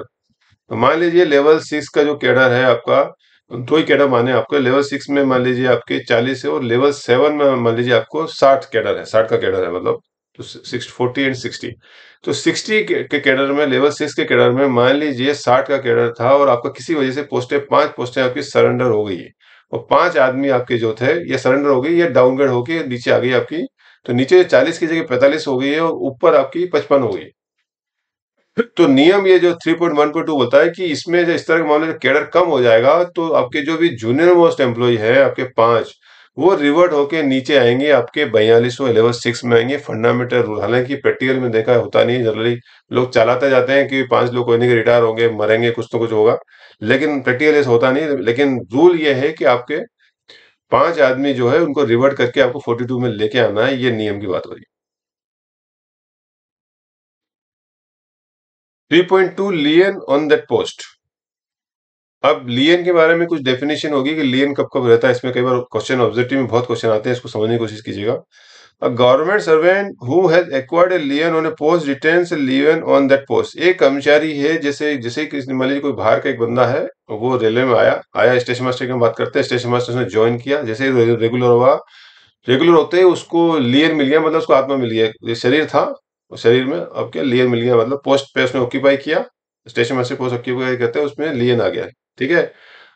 तो मान लीजिए लेवल सिक्स का जो कैडर है आपका दो ही कैडर माने आपको। लेवल सिक्स में मान लीजिए आपके चालीस है और लेवल सेवन में मान लीजिए आपको साठ कैडर है। साठ का कैडर है मतलब। तो सिक्स फोर्टी एंड सिक्सटी तो सिक्सटी के कैडर में लेवल सिक्स के कैडर में, मान लीजिए साठ का कैडर था और आपका किसी वजह से पोस्टें पाँच पोस्टें आपकी सरेंडर हो गई है। और पाँच आदमी आपके जो थे, ये सरेंडर हो गई, ये डाउनग्रेड होके नीचे आ गई आपकी। तो नीचे चालीस की जगह पैंतालीस हो गई है और ऊपर आपकी पचपन हो गई तो नियम ये जो three point one point two बोलता है कि इसमें जो इस तरह के मामले कैडर कम हो जाएगा तो आपके जो भी जूनियर मोस्ट एम्प्लॉय है, आपके पाँच वो रिवर्ट होके नीचे आएँगे, आपके बयालीस सौ लेवल सिक्स में आएँगे। फंडामेंटल रूल हालाँकि प्रैक्टिकल में देखा होता नहीं है जनरली लोग चलाते जाते हैं कि पाँच लोग कोई नहीं रिटायर होंगे, मरेंगे, कुछ तो कुछ होगा। लेकिन प्रैक्टिकल ऐसा होता नहीं, लेकिन रूल ये है कि आपके पाँच आदमी जो है, उनको रिवर्ट करके आपको 42 में लेके आना है, ये नियम की बात हो रही point two lien on that post अब लियन के बारे में कुछ डेफिनेशन होगी कि लियन कब कब रहता है, इसमें कई बार क्वेश्चन ऑब्जेक्टिव में बहुत क्वेश्चन आते हैं, इसको समझने की कोशिश कीजिएगा government servant who has acquired a lien on a post retains a lien on that post. एक कर्मचारी है, जैसे जैसे किसी, मान लीजिए कोई बाहर का एक बंदा है, वो रेलवे में आया आया स्टेशन मास्टर की बात करते हैं स्टेशन मास्टर ने ज्वाइन किया, जैसे रेगुलर हुआ रेगुलर होते ही उसको लियन मिल गया मतलब उसको आत्मा मिल गया शरीर था शरीर में अब क्या लियन मिल गया मतलब पोस्ट पे उसने ऑक्यूपाई किया स्टेशन मास्टर पोस्ट ऑक्यूपाई करते हैं उसमें लियन आ गया। ठीक है?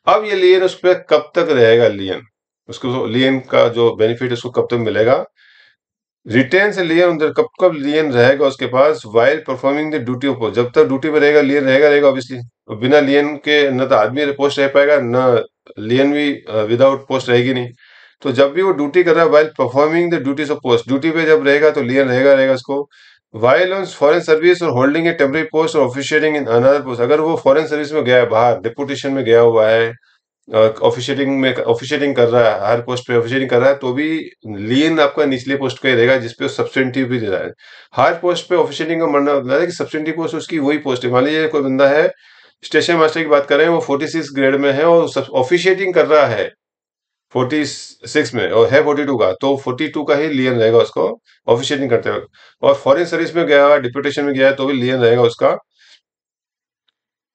अब ये लियन उस पर कब तक रहेगा लियन उसको लियन का जो बेनिफिट उसको कब तक मिलेगा? रिटेन से लियन उधर कब कब लियन रहेगा उसके पास while performing the duty of जब तक ड्यूटी में रहेगा लियन रहेगा रहेगा ऑब्वियसली बिना लियन के न तो आदमी पोस्ट रह पाएगा, न लियन भी विदाउट पोस्ट रहेगी नहीं। तो जब भी वो ड्यूटी कर रहा है while performing the duties of post duty पे जब रहेगा तो लियन रहेगा रहेगा उसको। वाइल ऑन फॉरेन सर्विस और होल्डिंग ए टेम्परी पोस्ट और ऑफिशियलिंग इन अनदर पोस्ट अगर वो फॉरेन सर्विस में गया है, बाहर डिपुटेशन में गया हुआ है ऑफिशियलिंग में ऑफिशियलिंग कर रहा है, हर पोस्ट पे ऑफिशियलिंग कर रहा है तो भी लीन आपका निचले पोस्ट का ही रहेगा जिसपे सब्सटेंटिव भी दे रहा है। हर पोस्ट पे ऑफिशियलिंग का मरना है कि सब्सटेंटिव पोस्ट उसकी वही पोस्ट है। मान लीजिए कोई बंदा है स्टेशन मास्टर की बात कर वो फोर्टी सिक्स ग्रेड में है और ऑफिशियटिंग कर रहा है फोर्टी सिक्स में, और है फोर्टी टू का तो फोर्टी टू का ही लियन रहेगा उसको ऑफिशियलिंग करते वक्त और फॉरेन सर्विस में गया डिप्यूटेशन में गया तो भी लियन रहेगा उसका।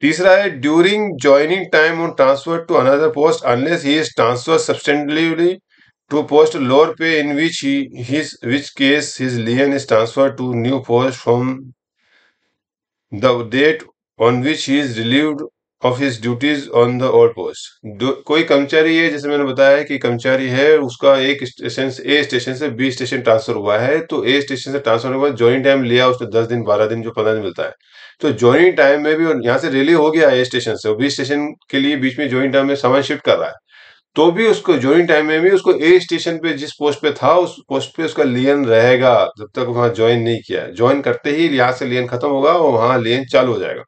तीसरा है during joining time on transfer to another post unless he is transfer substantially to post lower pay in which his which case his lien is transfer to new post from the date on which he is relieved of his duties on the old post कोई कर्मचारी है, जैसे मैंने बताया कि कर्मचारी है, उसका एक स्टेशन ए स्टेशन से बी स्टेशन ट्रांसफ़र हुआ है तो ए स्टेशन से ट्रांसफ़र होने के बाद ज्वाइनिंग टाइम लिया उसने दस दिन, बारह दिन, जो पंद्रह दिन मिलता है। तो ज्वाइनिंग टाइम में भी यहाँ से रिलीव हो गया ए स्टेशन से बी स्टेशन के लिए बीच में ज्वाइनिंग टाइम में सामान शिफ्ट कर रहा है। तो भी उसको ज्वाइनिंग टाइम में भी उसको ए स्टेशन पे, जिस पोस्ट पे था, उस पोस्ट पे उसका लियन रहेगा, जब तक वहाँ ज्वाइन नहीं किया। ज्वाइन करते ही यहाँ से लियन खत्म होगा, और वहाँ लियन चालू हो जाएगा।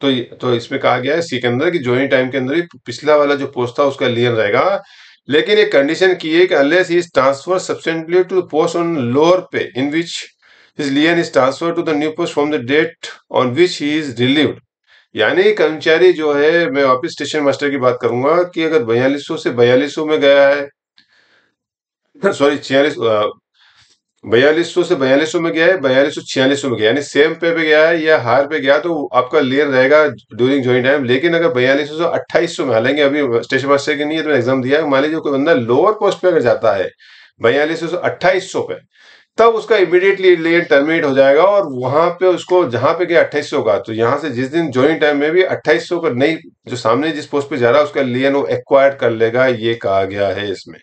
तो तो इसमें कहा गया है सी के अंदर कि ज्वाइनिंग टाइम के अंदर ही पिछला वाला जो पोस्ट था उसका लियन रहेगा। लेकिन एक कंडीशन की है कि unless he transfer substantially to post on lower pay in which his lien is transferred to the new post from the date on which he is relieved यानी कर्मचारी जो है, मैं वापिस स्टेशन मास्टर की बात करूँगा कि अगर बयालीस से बयालीस में गया है सॉरी छियालीस बयालीस सौ से बयालीस सौ में गया है, बयालीस सौ छियालीस में गया यानी सेम पे पे गया है या हार पे गया तो आपका लियर रहेगा ड्यूरिंग ज्वाइन टाइम लेकिन अगर बयालीस सौ अट्ठाईस में हालेंगे अभी स्टेशन मास्टर की नहीं है तो एग्ज़ाम दिया मान लीजिए कोई बंदा लोअर पोस्ट पे अगर जाता है, बयालीस सौ अट्ठाईस सौ पे, तब उसका इमीडिएटली लेन टर्मिनेट हो जाएगा और वहाँ पे उसको, जहाँ पे गया अट्ठाईस का तो यहाँ से जिस दिन ज्वाइनिंग टाइम में भी अट्ठाईस का नहीं, जो सामने जिस पोस्ट पे जा रहा है, उसका लियन वो एक्वायर कर लेगा। ये कहा गया है इसमें।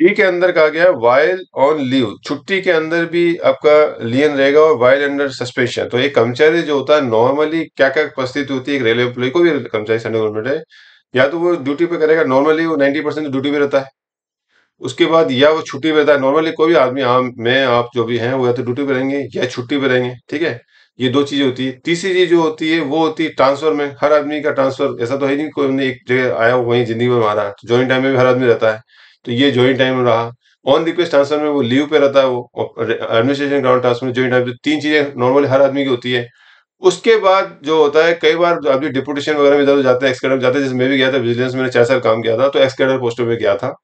ई के अंदर कहा गया वाइल ऑन लीव छुट्टी के अंदर भी आपका लियन रहेगा और वाइल अंडर सस्पेंशन तो एक कर्मचारी जो होता है नॉर्मली क्या क्या परिस्थिति होती है, एक रेलवे एम्प्लॉय को भी कर्मचारी सेंट्रल गवर्नमेंट है, या तो वो ड्यूटी पे करेगा नॉर्मली वो नाइन्टी परसेंट ड्यूटी पे रहता है। उसके बाद या वो छुट्टी पे रहता है नॉर्मली कोई भी आदमी, आम, मैं, आप जो भी हैं, वो या तो ड्यूटी पे रहेंगे, या छुट्टी पे रहेंगे, ठीक है? ये दो चीज़ें होती है। तीसरी चीज़ जो होती है, वो होती है ट्रांसफ़र में। हर आदमी का ट्रांसफ़र ऐसा तो है नहीं कोई एक जगह आया, वहीं ज़िंदगी में मारा तो ज्वाइंट टाइम में भी हर आदमी रहता है। तो ये ज्वाइंट टाइम रहा। ऑन रिक्वेस्ट ट्रांसफ़र में वो लीव पे रहता है वो एडमिनिस्ट्रेशन ग्राउंड ट्रांसफ़र में ज्वाइंट टाइम तीन चीज़ें नॉर्मली हर आदमी की होती है। उसके बाद जो होता है, कई बार अभी डिपुटेशन वगैरह में इधर जाते हैं एक्सकेडर जाते हैं, जैसे मैं भी गया था विजिलेंस में चार साल काम किया था तो एक्सकेडर पोस्टर में गया था।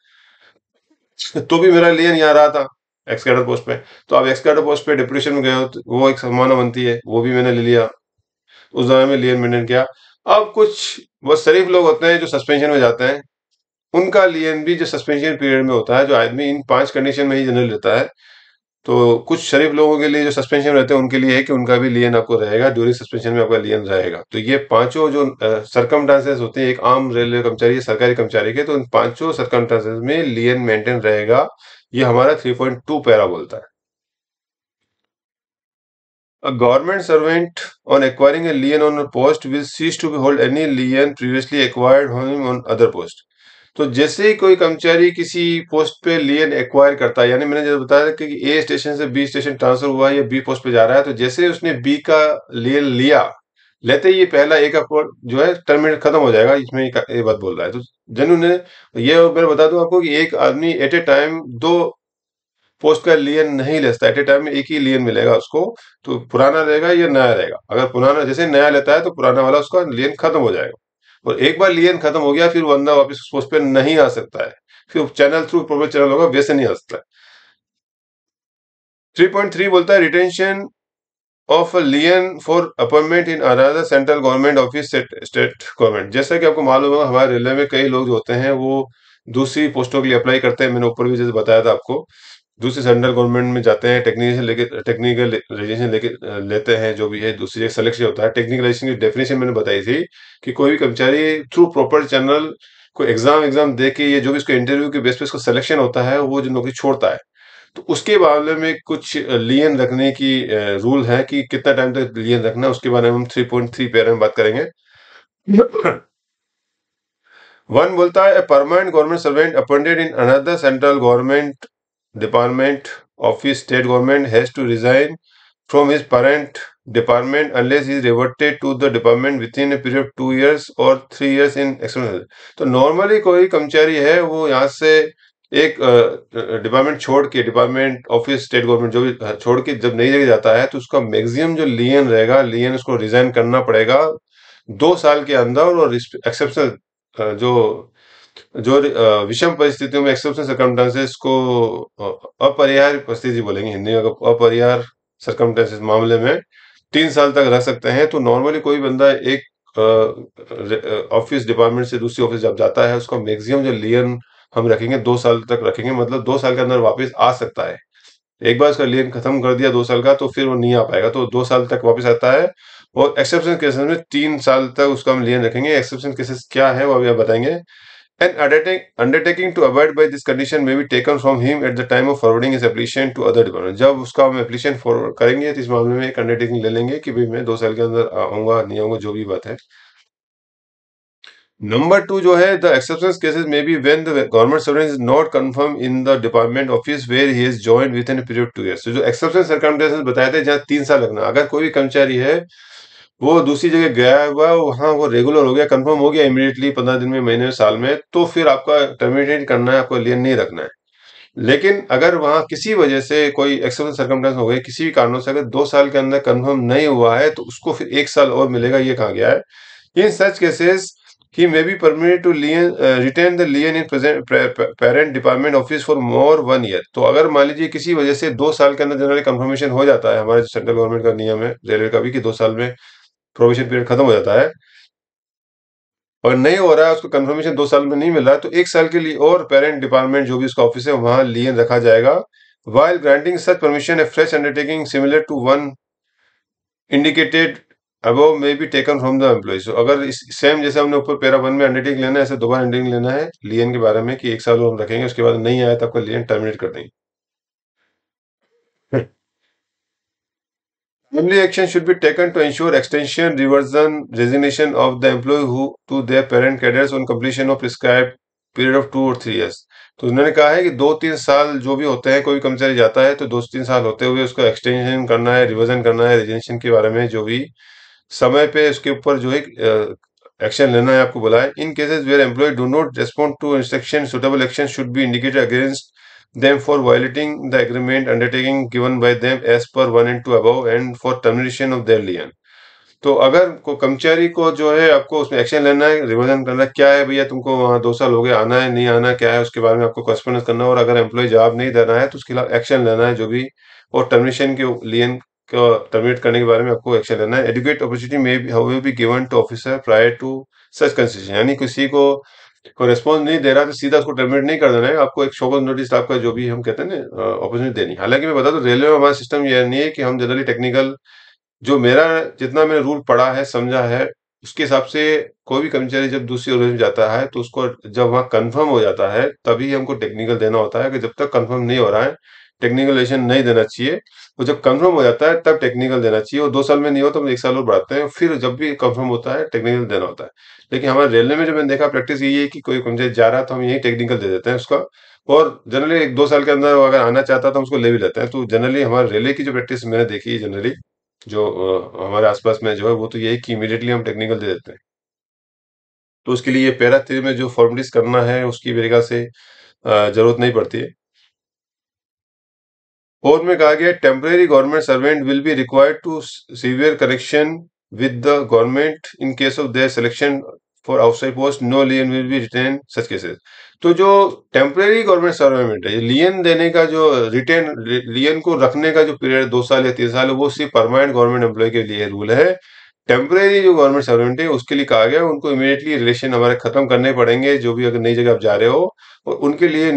तो भी मेरा लियन यहाँ रहा था एक्स कैडर पोस्ट पे। तो आप एक्स कैडर पोस्ट पे डिप्रेशन में गए हो तो वो एक संभावना बनती है, वो भी मैंने ले लिया। उस दौरान में लियन मेंटेन किया। अब कुछ बहुत शरीफ लोग होते हैं जो सस्पेंशन में जाते हैं। उनका लियन भी जो सस्पेंशन पीरियड में होता है, जो आदमी इन पाँच कंडीशन में ही जनरल रहता है तो कुछ शरीफ लोगों के लिए जो सस्पेंशन रहते हैं, उनके लिए है कि उनका भी लियन आपको रहेगा ड्यूरिंग सस्पेंशन में आपका लियन रहेगा। तो ये पाँचों जो सरकमटांसेस होते हैं, एक आम रेलवे कर्मचारी सरकारी कर्मचारी के तो इन पाँचों सरकमटांसेस में लियन मेंटेन रहेगा। ये हमारा 3.2 पैरा बोलता है। A government servant on acquiring a lien on a post will cease to hold any lien previously acquired on other post. तो जैसे ही कोई कर्मचारी किसी पोस्ट पे लियन एक्वायर करता है, यानी मैंने जैसे बताया कि ए स्टेशन से बी स्टेशन ट्रांसफ़र हुआ या बी पोस्ट पे जा रहा है तो जैसे उसने बी का लियन लिया, लेते ही पहला एक अप्रैल जो है टर्मिनेट खत्म हो जाएगा, इसमें ये बात बोल रहा है। तो जन ने ये मैं बता दूँ आपको कि एक आदमी एट ए टाइम दो पोस्ट का लियन नहीं ले सकता एट ए टाइम में एक ही लियन मिलेगा उसको तो पुराना रहेगा या नया रहेगा। अगर पुराना, जैसे नया लेता है तो पुराना वाला उसका लियन खत्म हो जाएगा। और एक बार लियन खत्म हो गया, फिर बंदा वापस उस पोस्ट नहीं आ सकता है। फिर चैनल थ्रू प्रोपर चैनल होगा, वैसे नहीं आ सकता थ्री पॉइंट थ्री बोलता है retention of lien for appointment in another central government office state government जैसा कि आपको मालूम है हमारे रेलवे में कई लोग जो होते हैं, वो दूसरी पोस्टों के लिए अप्लाई करते हैं। मैंने ऊपर भी जैसे बताया था आपको। दूसरे सेंट्रल गवर्नमेंट में जाते हैं टेक्निकल लेके टेक्निकल रेजिस्ट्रेशन लेके लेते हैं, जो भी है, दूसरी सिलेक्शन होता है। टेक्निकल की डेफिनेशन मैंने बताई थी कि कोई भी कर्मचारी थ्रू प्रॉपर चैनल कोई एग्ज़ाम एग्ज़ाम दे के ये जो भी उसको इंटरव्यू के बेस पे उसको सिलेक्शन होता है, वो जो नौकरी छोड़ता है। तो उसके बारे में कुछ लियन रखने की रूल है कि कितना टाइम तक लियन रखना उसके बारे में हम थ्री पॉइंट थ्री पेयर में बात करेंगे। वन बोलता है permanent government servant appointed in another central government department of his state government has to resign from his parent department unless he is reverted to the department within a period of two years or three years in external तो normally कोई कर्मचारी है वो यहाँ से एक department छोड़ के डिपार्टमेंट ऑफ़िस स्टेट गवर्नमेंट जो भी छोड़ के जब नई जगह जाता है तो उसका मैक्सिमम जो लियन रहेगा लियन उसको रिजाइन करना पड़ेगा दो साल के अंदर और एक्सेप्शनल जो जो विषम परिस्थितियों में एक्सेप्शन सर्कमस्टांसेस को अपरिहार्य परिस्थिति बोलेंगे हिंदी में अपरिहार सर्कमस्टांसेस मामले में तीन साल तक रख सकते हैं तो नॉर्मली कोई बंदा एक ऑफ़िस डिपार्टमेंट से दूसरी ऑफ़िस जब जाता है, उसका मैक्सिमम जो लियन हम रखेंगे, दो साल तक रखेंगे मतलब दो साल के अंदर वापस आ सकता है। एक बार उसका लियन खत्म कर दिया दो साल का तो फिर वो नहीं आ पाएगा तो दो साल तक वापस आता है। और एक्सेप्शन केसेस में तीन साल तक उसका हम लियन रखेंगे। एक्सेप्शन केसेस क्या है, वो अभी आप बताएँगे। An undertaking to abide by this condition may be taken from him at the time of forwarding his application to other department. जब उसका हम एप्लीकेशन फॉरवर्ड करेंगे तो इस मामले में एक अंडरटेकिंग ले लेंगे कि भाई मैं दो साल के अंदर आऊँगा, नहीं आऊँगा, जो भी बात है नंबर टू जो है द एक्सेप्शन केसेस में B when the government servant is not confirm in the department office where he is joined within period two years जो एक्सेप्शन सर्कमस्टेंसेस बताए थे, जहाँ तीन साल लगना, अगर कोई भी कर्मचारी है वो दूसरी जगह गया हुआ, वहाँ वो रेगुलर हो गया कंफर्म हो गया इमीडिएटली पंद्रह दिन में, महीने में साल में तो फिर आपका टर्मिनेट करना है, आपको लियन नहीं रखना है। लेकिन अगर वहाँ किसी वजह से कोई एक्सेप्शन सर्कमस्टेंस हो गए किसी भी कारणों से अगर दो साल के अंदर कन्फर्म नहीं हुआ है तो उसको फिर एक साल और मिलेगा, ये कहा गया है? In such cases he may be permitted to lien retain the lien in parent department office for more one year तो अगर मान लीजिए किसी वजह से दो साल के अंदर जनरली कंफर्मेशन हो जाता है, हमारे सेंट्रल गवर्नमेंट का नियम है रेलवे का भी, कि दो साल में प्रोविज़न पीरियड खत्म हो जाता है। और नहीं हो रहा है, उसको कंफर्मेशन दो साल में नहीं मिल रहा है तो एक साल के लिए और पेरेंट डिपार्टमेंट जो भी उसका ऑफ़िस है, वहाँ लियन रखा जाएगा। While granting such permission a fresh undertaking similar to one indicated above may be taken from the employ अगर इस सेम जैसे हमने ऊपर पेरा वन में अंडरटेकिंग लेना है, ऐसे दोबारा अंडरटेकिंग लेना है लियन के बारे में कि एक साल हम रखेंगे, उसके बाद नहीं आया तो आपका लियन टर्मिनेट कर देंगे। Timely action should be taken to ensure extension, reversion, resignation of the employee who to their parent cadres on completion of prescribed period of two or three years. तो उन्होंने कहा है कि दो तीन साल जो भी होते हैं कोई कर्मचारी जाता है तो दो तीन साल होते हुए उसको एक्सटेंशन करना है रिवर्जन करना है रेजिग्नेशन के बारे में जो भी समय पे उसके ऊपर जो है एक्शन लेना है आपको बोला है in cases where employ do not respond to instruction suitable action should be indicated against them for violating the agreement undertaking given by them as per 1 and 2 above and for termination of their lien. तो अगर को कर्मचारी को जो है आपको उसमें action लेना है रिवर्जन करना है, क्या है भैया तुमको वहाँ दो साल हो गए, आना है, नहीं आना, क्या है, उसके बारे में आपको कॉस्पोंडेंस करना है और अगर एम्प्लॉय जवाब नहीं देना है तो उसके खिलाफ एक्शन लेना है जो भी और टर्मिनेशन के लियन को टर्मिनेट करने के बारे में आपको एक्शन लेना है. Adequate opportunity may how be given to officer prior to such concession यानी किसी को को रेस्पॉन्स नहीं दे रहा तो सीधा उसको टर्मिनेट नहीं कर देना है। आपको एक शोकन नोटिस आपका जो भी हम कहते हैं ना अपॉर्चुनिटी देनी हालाँकि मैं बता दूँ रेलवे में हमारा सिस्टम ये नहीं है कि हम जनरली टेक्निकल जो मेरा, जितना मैंने रूल पढ़ा है, समझा है, उसके हिसाब से कोई भी कर्मचारी जब दूसरी ऑर्गेनाइजेशन में जाता है तो उसको जब वहाँ कंफर्म हो जाता है, तभी हमको टेक्निकल देना होता है कि जब तक कंफर्म नहीं हो रहा है टेक्निकल नहीं देना चाहिए। तो जब कंफर्म हो जाता है, तब टेक्निकल देना चाहिए। और दो साल में नहीं हो तो हम एक साल और बढ़ाते हैं। फिर जब भी कंफर्म होता है टेक्निकल देना होता है। लेकिन हमारे रेलवे में जो मैंने देखा प्रैक्टिस यही है कि कोई कर्मचारी जा रहा है तो हम यही टेक्निकल दे देते हैं उसका। और जनरली एक दो साल के अंदर अगर आना चाहता तो हम उसको ले भी लेते हैं। तो जनरली हमारे रेलवे की जो प्रैक्टिस मैंने देखी है जनरली जो हमारे आसपास में जो है, वो तो यही कि इमीडिएटली हम टेक्निकल दे देते हैं। तो उसके लिए पैरा थ्री में जो फॉर्मलिटीज करना है, उसकी मेरे से ज़रूरत नहीं पड़ती है। और में कहा गया temporary government servant will be required to sever connection with the government in case of their selection for outside post no lien will be retain such cases तो जो टेम्परेरी गवर्नमेंट सर्वेंट है लियन देने का जो रिटेन लियन को रखने का जो पीरियड दो साल या तीन साल है, वो सिर्फ़ परमानेंट गवर्नमेंट एम्प्लॉय के लिए रूल है। टेम्परेरी जो गवर्नमेंट सर्वेंट है, उसके लिए कहा गया है, उनको इमीडिएटली रिलेशन हमारे खत्म करने पड़ेंगे, जो भी अगर नई जगह आप जा रहे हो, और उनके लिए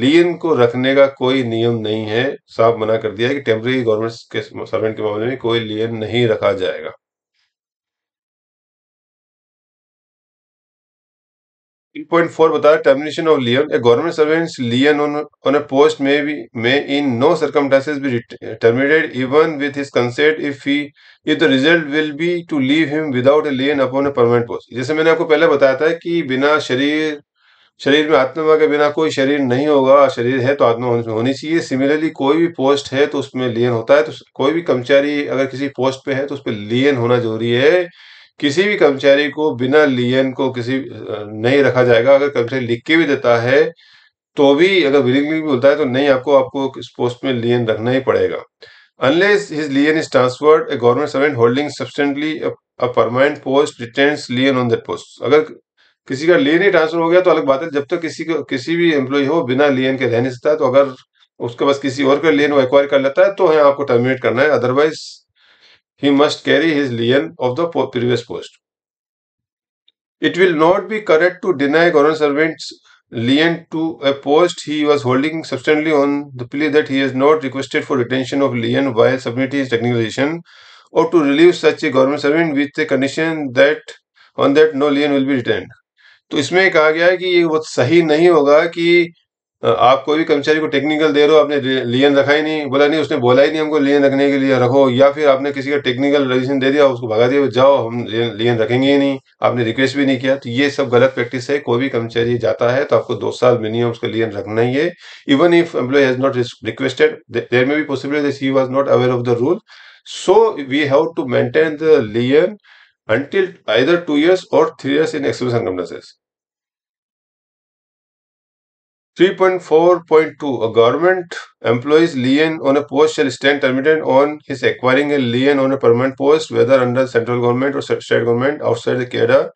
लियन को रखने का कोई नियम नहीं है। साफ़ मना कर दिया है कि टेम्परेरी गवर्नमेंट के सर्वेंट के मामले में कोई लियन नहीं रखा जाएगा। 3.4 बताया termination of lien a government servants lien on a post may be may in no circumstances be terminated even with his consent if he if the result will be to leave him without a lien upon a permanent post जैसे मैंने आपको पहले बताया था कि बिना शरीर शरीर में आत्मा के बिना कोई शरीर नहीं होगा, शरीर है तो आत्मा होनी चाहिए। सिमिलरली कोई भी पोस्ट है तो उसमें लियन होता है तो कोई भी कर्मचारी अगर किसी पोस्ट पे है तो उस पर लियन होना ज़रूरी है। किसी भी कर्मचारी को बिना लियन को किसी नहीं रखा जाएगा। अगर कर्मचारी लिख के भी देता है तो भी अगर विलिंगली भी बोलता है तो नहीं, आपको आपको इस पोस्ट में लियन रखना ही पड़ेगा। Unless his lien is transferred a government servant holding a permanent post retains lien on that post अगर किसी का लियन ही ट्रांसफ़र हो गया तो अलग बात है। जब तक तो किसी को, किसी भी एम्प्लॉय हो, बिना लियन के रह नहीं सकता तो अगर उसके पास किसी और का लियन वो एक्वायर कर लेता है तो है आपको टर्मिनेट करना है। Otherwise he must carry his lien of the previous post. It will not be correct to deny government servants lien to a post he was holding substantially on the plea that he has not requested for retention of lien while submitting his technicalization or to relieve such a government servant with a condition that on that no lien will be retained. तो इसमें कहा गया है कि ये बहुत सही नहीं होगा कि आप कोई भी कर्मचारी को टेक्निकल दे रहे हो, आपने लियन रखा ही नहीं, बोला नहीं, उसने बोला ही नहीं हमको लियन रखने के लिए, रखो, या फिर आपने किसी का टेक्निकल रजिस्ट्रेशन दे दिया, उसको भगा दिया, जाओ, हम लियन रखेंगे ही नहीं, आपने रिक्वेस्ट भी नहीं किया तो ये सब गलत प्रैक्टिस है, कोई भी कर्मचारी जाता है तो आपको दो साल मिनिमम उसका लियन रखना ही है even if employ has not requested there में भी possibility he was not aware of the rule so we have to maintain the lien until either two years or three years in exceptional circumstances. 3.4.2 A government employee's lien on a post shall stand terminated on his acquiring a lien on a permanent post whether under central government or state government outside the cadre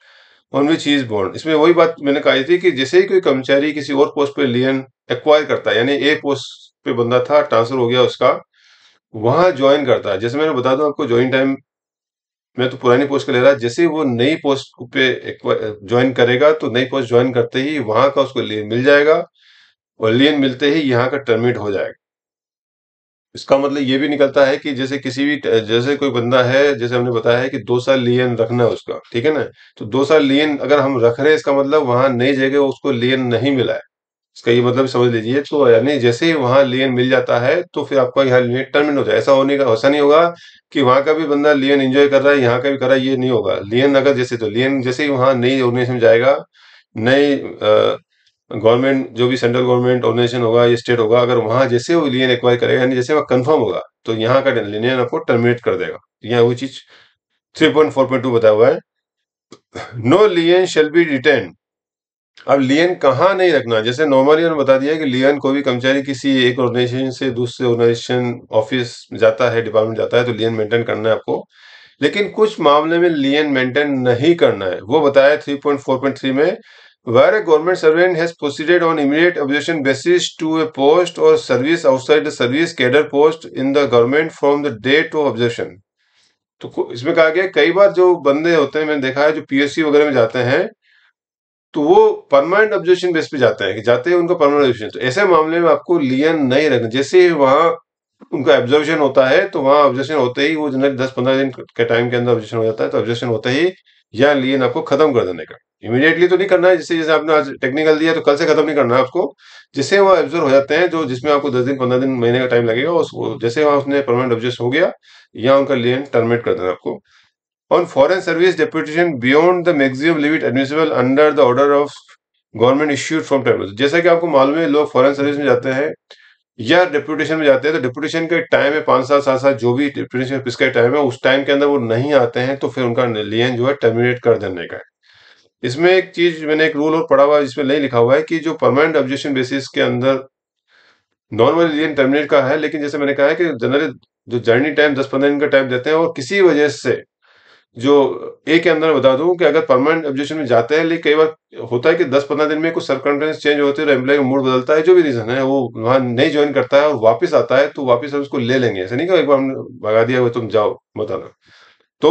which he is born. इसमें वही बात मैंने कही थी कि जैसे ही कोई कर्मचारी किसी और पोस्ट पे लियन एक्वायर करता है यानी ए पोस्ट पे बंदा था ट्रांसफ़र हो गया उसका वहाँ ज्वाइन करता है जैसे मैंने बता दूँ आपको ज्वाइन टाइम मैं तो पुरानी पोस्ट का ले रहा जैसे वो नई पोस्ट पे ज्वाइन करेगा तो नई पोस्ट ज्वाइन करते ही वहाँ का उसको मिल जाएगा और लियन मिलते ही यहाँ का टर्मिनेट हो जाएगा। इसका मतलब ये भी निकलता है कि जैसे किसी भी जैसे कोई बंदा है, जैसे हमने बताया है कि दो साल लियन रखना है उसका, ठीक है ना? तो दो साल लियन अगर हम रख रहे हैं, इसका मतलब वहाँ नई जगह उसको लियन नहीं मिला है। इसका ये मतलब समझ लीजिए तो यानी जैसे ही वहाँ लियन मिल जाता है तो फिर आपका यहाँ लियन टर्मिनेट हो जाए। ऐसा होने का, ऐसा नहीं होगा कि वहाँ का भी बंदा लियन एंजॉय कर रहा है, यहाँ का भी कर रहा है, ये नहीं होगा। लियन अगर जैसे तो लियन जैसे ही वहाँ नई ऑर्गेनाइजेशन जाएगा, नई गवर्नमेंट, जो भी सेंट्रल गवर्नमेंट ऑर्गेनाइजेशन होगा, या स्टेट होगा, अगर वहाँ जैसे वो लियन एक्वायर करेगा, यानी जैसे वह कंफर्म होगा तो यहाँ का लिनियन आपको टर्मिनेट कर देगा। यहाँ वो चीज़ 3.4.2 बताया हुआ है। No lien shall be retain अब लियन कहाँ नहीं रखना? जैसे नॉर्मली उन्होंने बता दिया कि लियन कोई भी कर्मचारी किसी एक ऑर्गेनाइजेशन से दूसरे ऑर्गेनाइजेशन ऑफ़िस जाता है डिपार्टमेंट जाता है तो लियन मेंटेन करना है आपको। लेकिन कुछ मामले में लियन मेंटेन नहीं करना है। वो बताया 3.4.3 में where a government servant has proceeded on immediate objection basis to a post or service outside the service cadre post in the government from the date of objection. तो इसमें कहा गया कई बार जो बंदे होते हैं, मैंने देखा है, जो पीएससी वगैरह में जाते हैं तो वो परमानेंट ऑब्जेक्शन बेस पे जाते हैं, कि जाते हैं उनका परमानेंट ऑब्जेक्शन तो ऐसे मामले में आपको लियन नहीं रखना। जैसे वहाँ उनका ऑब्जर्वेशन होता है तो वहाँ ऑब्जेक्शन होते ही वो जनरली दस पंद्रह दिन के टाइम के अंदर ऑब्जेक्शन हो जाता है तो ऑब्जेक्शन होते ही या लियन आपको खत्म कर देने का। इमीडिएटली तो नहीं करना है, जिससे जैसे आपने आज टेक्निकल दिया तो कल से खत्म नहीं करना है आपको। जिससे वहाँ ऑब्ज़र्व हो जाते हैं, जो जिसमें आपको दस दिन, पंद्रह दिन, महीने का टाइम लगेगा उसको जैसे वहाँ उसने परमानेंट ऑब्जेक्ट हो गया, या उनका लियन टर्मिनेट कर देना आपको। On foreign service deputation beyond the maximum limit admissible under the order of government issued from tribunal जैसा कि आपको मालूम है, लोग फॉरेन सर्विस में जाते हैं या डिप्यूटेशन में जाते हैं तो डिप्यूटेशन के टाइम है पाँच साल, सात साल जो भी डिप्यूटेशन किसका टाइम है, उस टाइम के अंदर वो नहीं आते हैं तो फिर उनका लियन जो है टर्मिनेट कर देने का है। इसमें एक चीज़, मैंने एक रूल और पढ़ा हुआ है, जिसमें नहीं लिखा हुआ है कि जो परमानेंट ऑब्जेक्शन बेसिस के अंदर नॉर्मल लियन टर्मिनेट का है, लेकिन जैसे मैंने कहा है कि जनरली जो जर्नी टाइम दस पंद्रह दिन का टाइम देते हैं, और किसी वजह से जो ए के अंदर बता दूँ कि अगर परमानेंट ऑब्जेक्शन में जाते हैं, लेकिन कई बार होता है कि 10-15 दिन में कुछ सर्कमस्टेंस चेंज होते हैं और एम्प्लॉय का मूड बदलता है, जो भी रीजन है, वो वहाँ नहीं ज्वाइन करता है और वापस आता है तो वापस हम उसको ले लेंगे। ऐसा नहीं कि एक बार हमने भगा दिया तुम जाओ बताना तो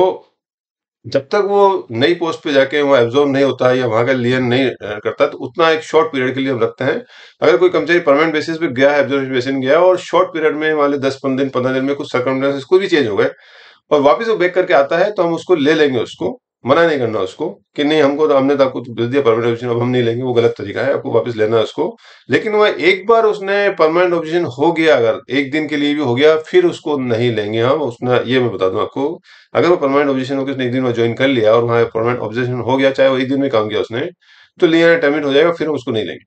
जब तक वो नई पोस्ट पे जाके वहाँ एब्जॉर्व नहीं होता है या वहाँ का लियन नहीं करता तो उतना एक शॉर्ट पीरियड के लिए हम रखते हैं। अगर कोई कर्मचारी परमानेंट बेसिस पे गया है एब्जॉर्वेशन गया और शॉर्ट पीरियड में वाले दस पंद्रह दिन पंद्रह दिन में कुछ सर्कमस्टेंसेस कोई भी चेंज हो गए और वापस वो बैक करके आता है तो हम उसको ले लेंगे उसको, मना नहीं करना उसको कि नहीं, हमको तो हमने तो आपको तो दिया परमानेंट ऑब्जेक्शन अब हम नहीं लेंगे, वो गलत तरीका है, आपको वापस लेना है उसको। लेकिन वह एक बार उसने परमानेंट ऑब्जेक्शन हो गया, अगर एक दिन के लिए भी हो गया, फिर उसको नहीं लेंगे हम, उसने ये मैं बता दूँ आपको, अगर वो परमानेंट ऑब्जेक्शन होकर उसने एक दिन में ज्वाइन कर लिया और वहाँ परमानेंट ऑब्जेक्शन हो गया, चाहे वो एक दिन में काम किया उसने तो लियन टर्मिनेट हो जाएगा, फिर हम उसको नहीं लेंगे।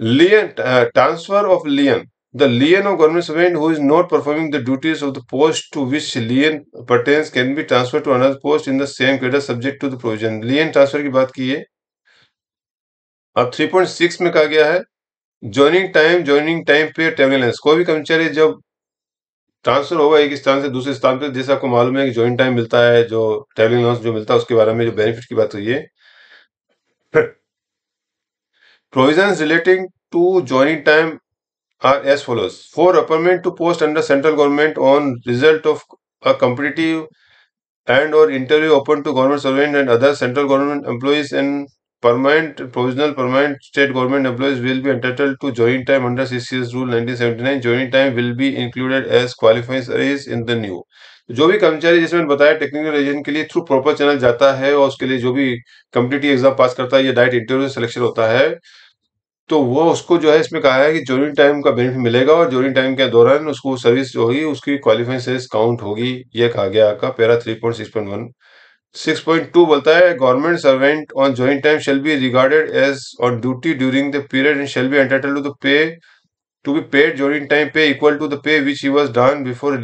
Lien transfer of lien The lien of government servant who is not performing the duties of the post to which lien pertains can be transferred to another post in the same cadre subject to the provision. Lien transfer की बात की है अब 3.6 में कहा गया है joining time joining time पे ट्रेवलेंस कोई भी कर्मचारी जब ट्रांसफ़र होगा एक स्थान से दूसरे स्थान पर जैसे आपको मालूम है कि ज्वाइंट टाइम मिलता है जो ट्रेवलिंग अलाउंस जो मिलता है उसके बारे में जो बेनिफिट की बात हुई है provision relating to joining time are as follows. For appointment to post under central government on result of a competitive and or interview open to government servant and other central government employees and permanent, provisional, permanent state government employees will be entitled to joining time under CCS rule 1979. Joining time will be included as qualifiers in the new. जो भी कर्मचारी जैसे मैंने बताया technical reason के लिए through proper channel जाता है और उसके लिए जो भी कम्पिटिटिव एग्ज़ाम पास करता है या डायरेक्ट इंटरव्यू सिलेक्शन होता है तो वो उसको जो है इसमें कहा है कि जोइनिंग टाइम का बेनिफिट मिलेगा और जोइनिंग टाइम के दौरान उसको सर्विस जो होगी उसकी क्वालिफाइंग सर्विस काउंट होगी। ये कहा गया आपका para three point six point one six point two बोलता है government servant on joint time shall be regarded as on duty during the period and shall be entitled to the pay to be paid joint time pay equal to the pay which he was done before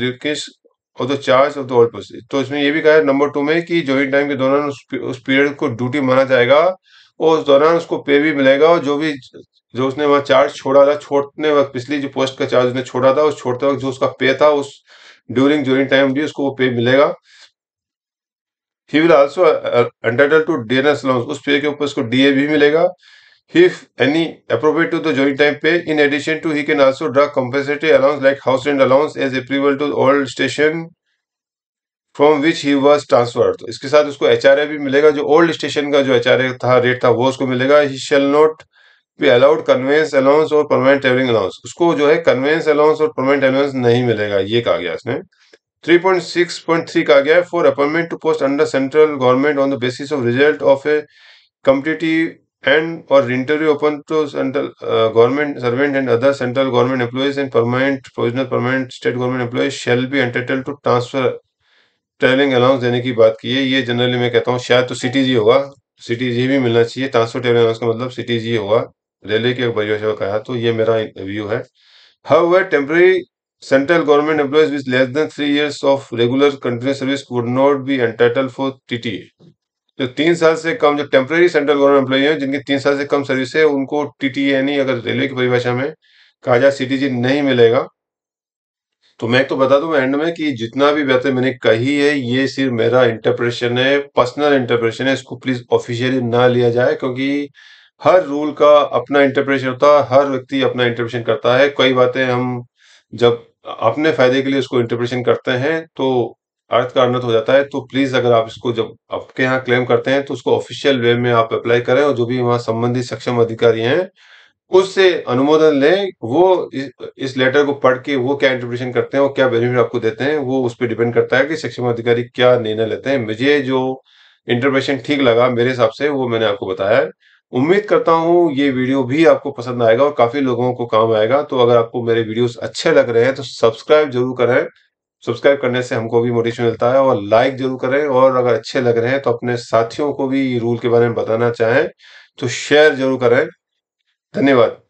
of the charge of the person तो इसमें ये भी कहा है number two में कि joint time के दौरान उस, पीरियड को ड्यूटी माना जाएगा। और उस दौरान उसको पे भी मिलेगा और जो भी जो उसने वहाँ चार्ज छोड़ा था, छोड़ने वक्त, पिछली जो पोस्ट का चार्ज उसने छोड़ा था, उस छोड़ते वक्त जो उसका पे था, उस ड्यूरिंग ड्यूरिंग टाइम भी उसको वो पे मिलेगा। He will also entitled to DNS allowance उस पे के ऊपर उसको डीए भी मिलेगा। If any appropriate to the joint time pay, in addition to, he can also draw compensatory allowance like house rent allowance as applicable to old station from which he was transferred. तो इसके साथ उसको H भी मिलेगा, जो old station का जो H था रेट था, वो उसको मिलेगा। He shall not be allowed conveyance allowance और परमानेंट ट्रेवलिंग अलाउंस उसको जो है कन्वेंस अलाउंस और परमानेंट अलाउंस नहीं मिलेगा, ये कहा गया इसने। 3.6.3 कहा गया है for appointment to post under central government on the basis of result of a competitive and और interview open to central government servant and other central government employees and permanent provisional permanent state government employees shall be entitled to transfer travelling allowance देने की बात की है, ये generally मैं कहता हूँ, शायद तो सिटीजी होगा। सिटीजी भी मिलना चाहिए ट्रांसफ़र ट्रेवलिंग अलाउंस का मतलब सिटीजी होगा। रेलवे की परिभाषा में कहा तो ये मेरा व्यू है। How temporary central government employees with less than three years of regular continuous service would not be entitled for TT जो तीन साल से कम, जो टेम्प्रेरी सेंट्रल गवर्नमेंट एम्प्लॉय हैं, जिनकी तीन साल से कम सर्विस है, उनको टीटी यानी अगर रेलवे की परिभाषा में कहा जाए सीटीजी नहीं मिलेगा। तो मैं तो बता दूँ एंड में कि जितना भी बातें मैंने कही है, ये सिर्फ़ मेरा इंटरप्रेशन है पर्सनल इंटरप्रेशन है, इसको प्लीज़ ऑफिशियली ना लिया जाए, क्योंकि हर रूल का अपना इंटरप्रेशन होता है, हर व्यक्ति अपना इंटरप्रेशन करता है। कई बातें हम जब अपने फ़ायदे के लिए उसको इंटरप्रेशन करते हैं तो अर्थ का अनर्थ हो जाता है। तो प्लीज़ अगर आप इसको जब आपके यहाँ क्लेम करते हैं तो उसको ऑफिशियल वे में आप अप्लाई करें और जो भी वहाँ संबंधित सक्षम अधिकारी हैं उससे अनुमोदन लें वो इस, लेटर को पढ़ के वो क्या इंटरप्रेशन करते हैं वो क्या बेनिफिट आपको देते हैं वो उस पर डिपेंड करता है कि सक्षम अधिकारी क्या निर्णय लेते हैं। मुझे जो इंटरप्रेशन ठीक लगा मेरे हिसाब से वो मैंने आपको बताया है। उम्मीद करता हूँ ये वीडियो भी आपको पसंद आएगा और काफ़ी लोगों को काम आएगा। तो अगर आपको मेरे वीडियोस अच्छे लग रहे हैं तो सब्सक्राइब ज़रूर करें। सब्सक्राइब करने से हमको भी मोटिवेशन मिलता है और लाइक ज़रूर करें। और अगर अच्छे लग रहे हैं तो अपने साथियों को भी रूल के बारे में बताना चाहें तो शेयर ज़रूर करें। धन्यवाद।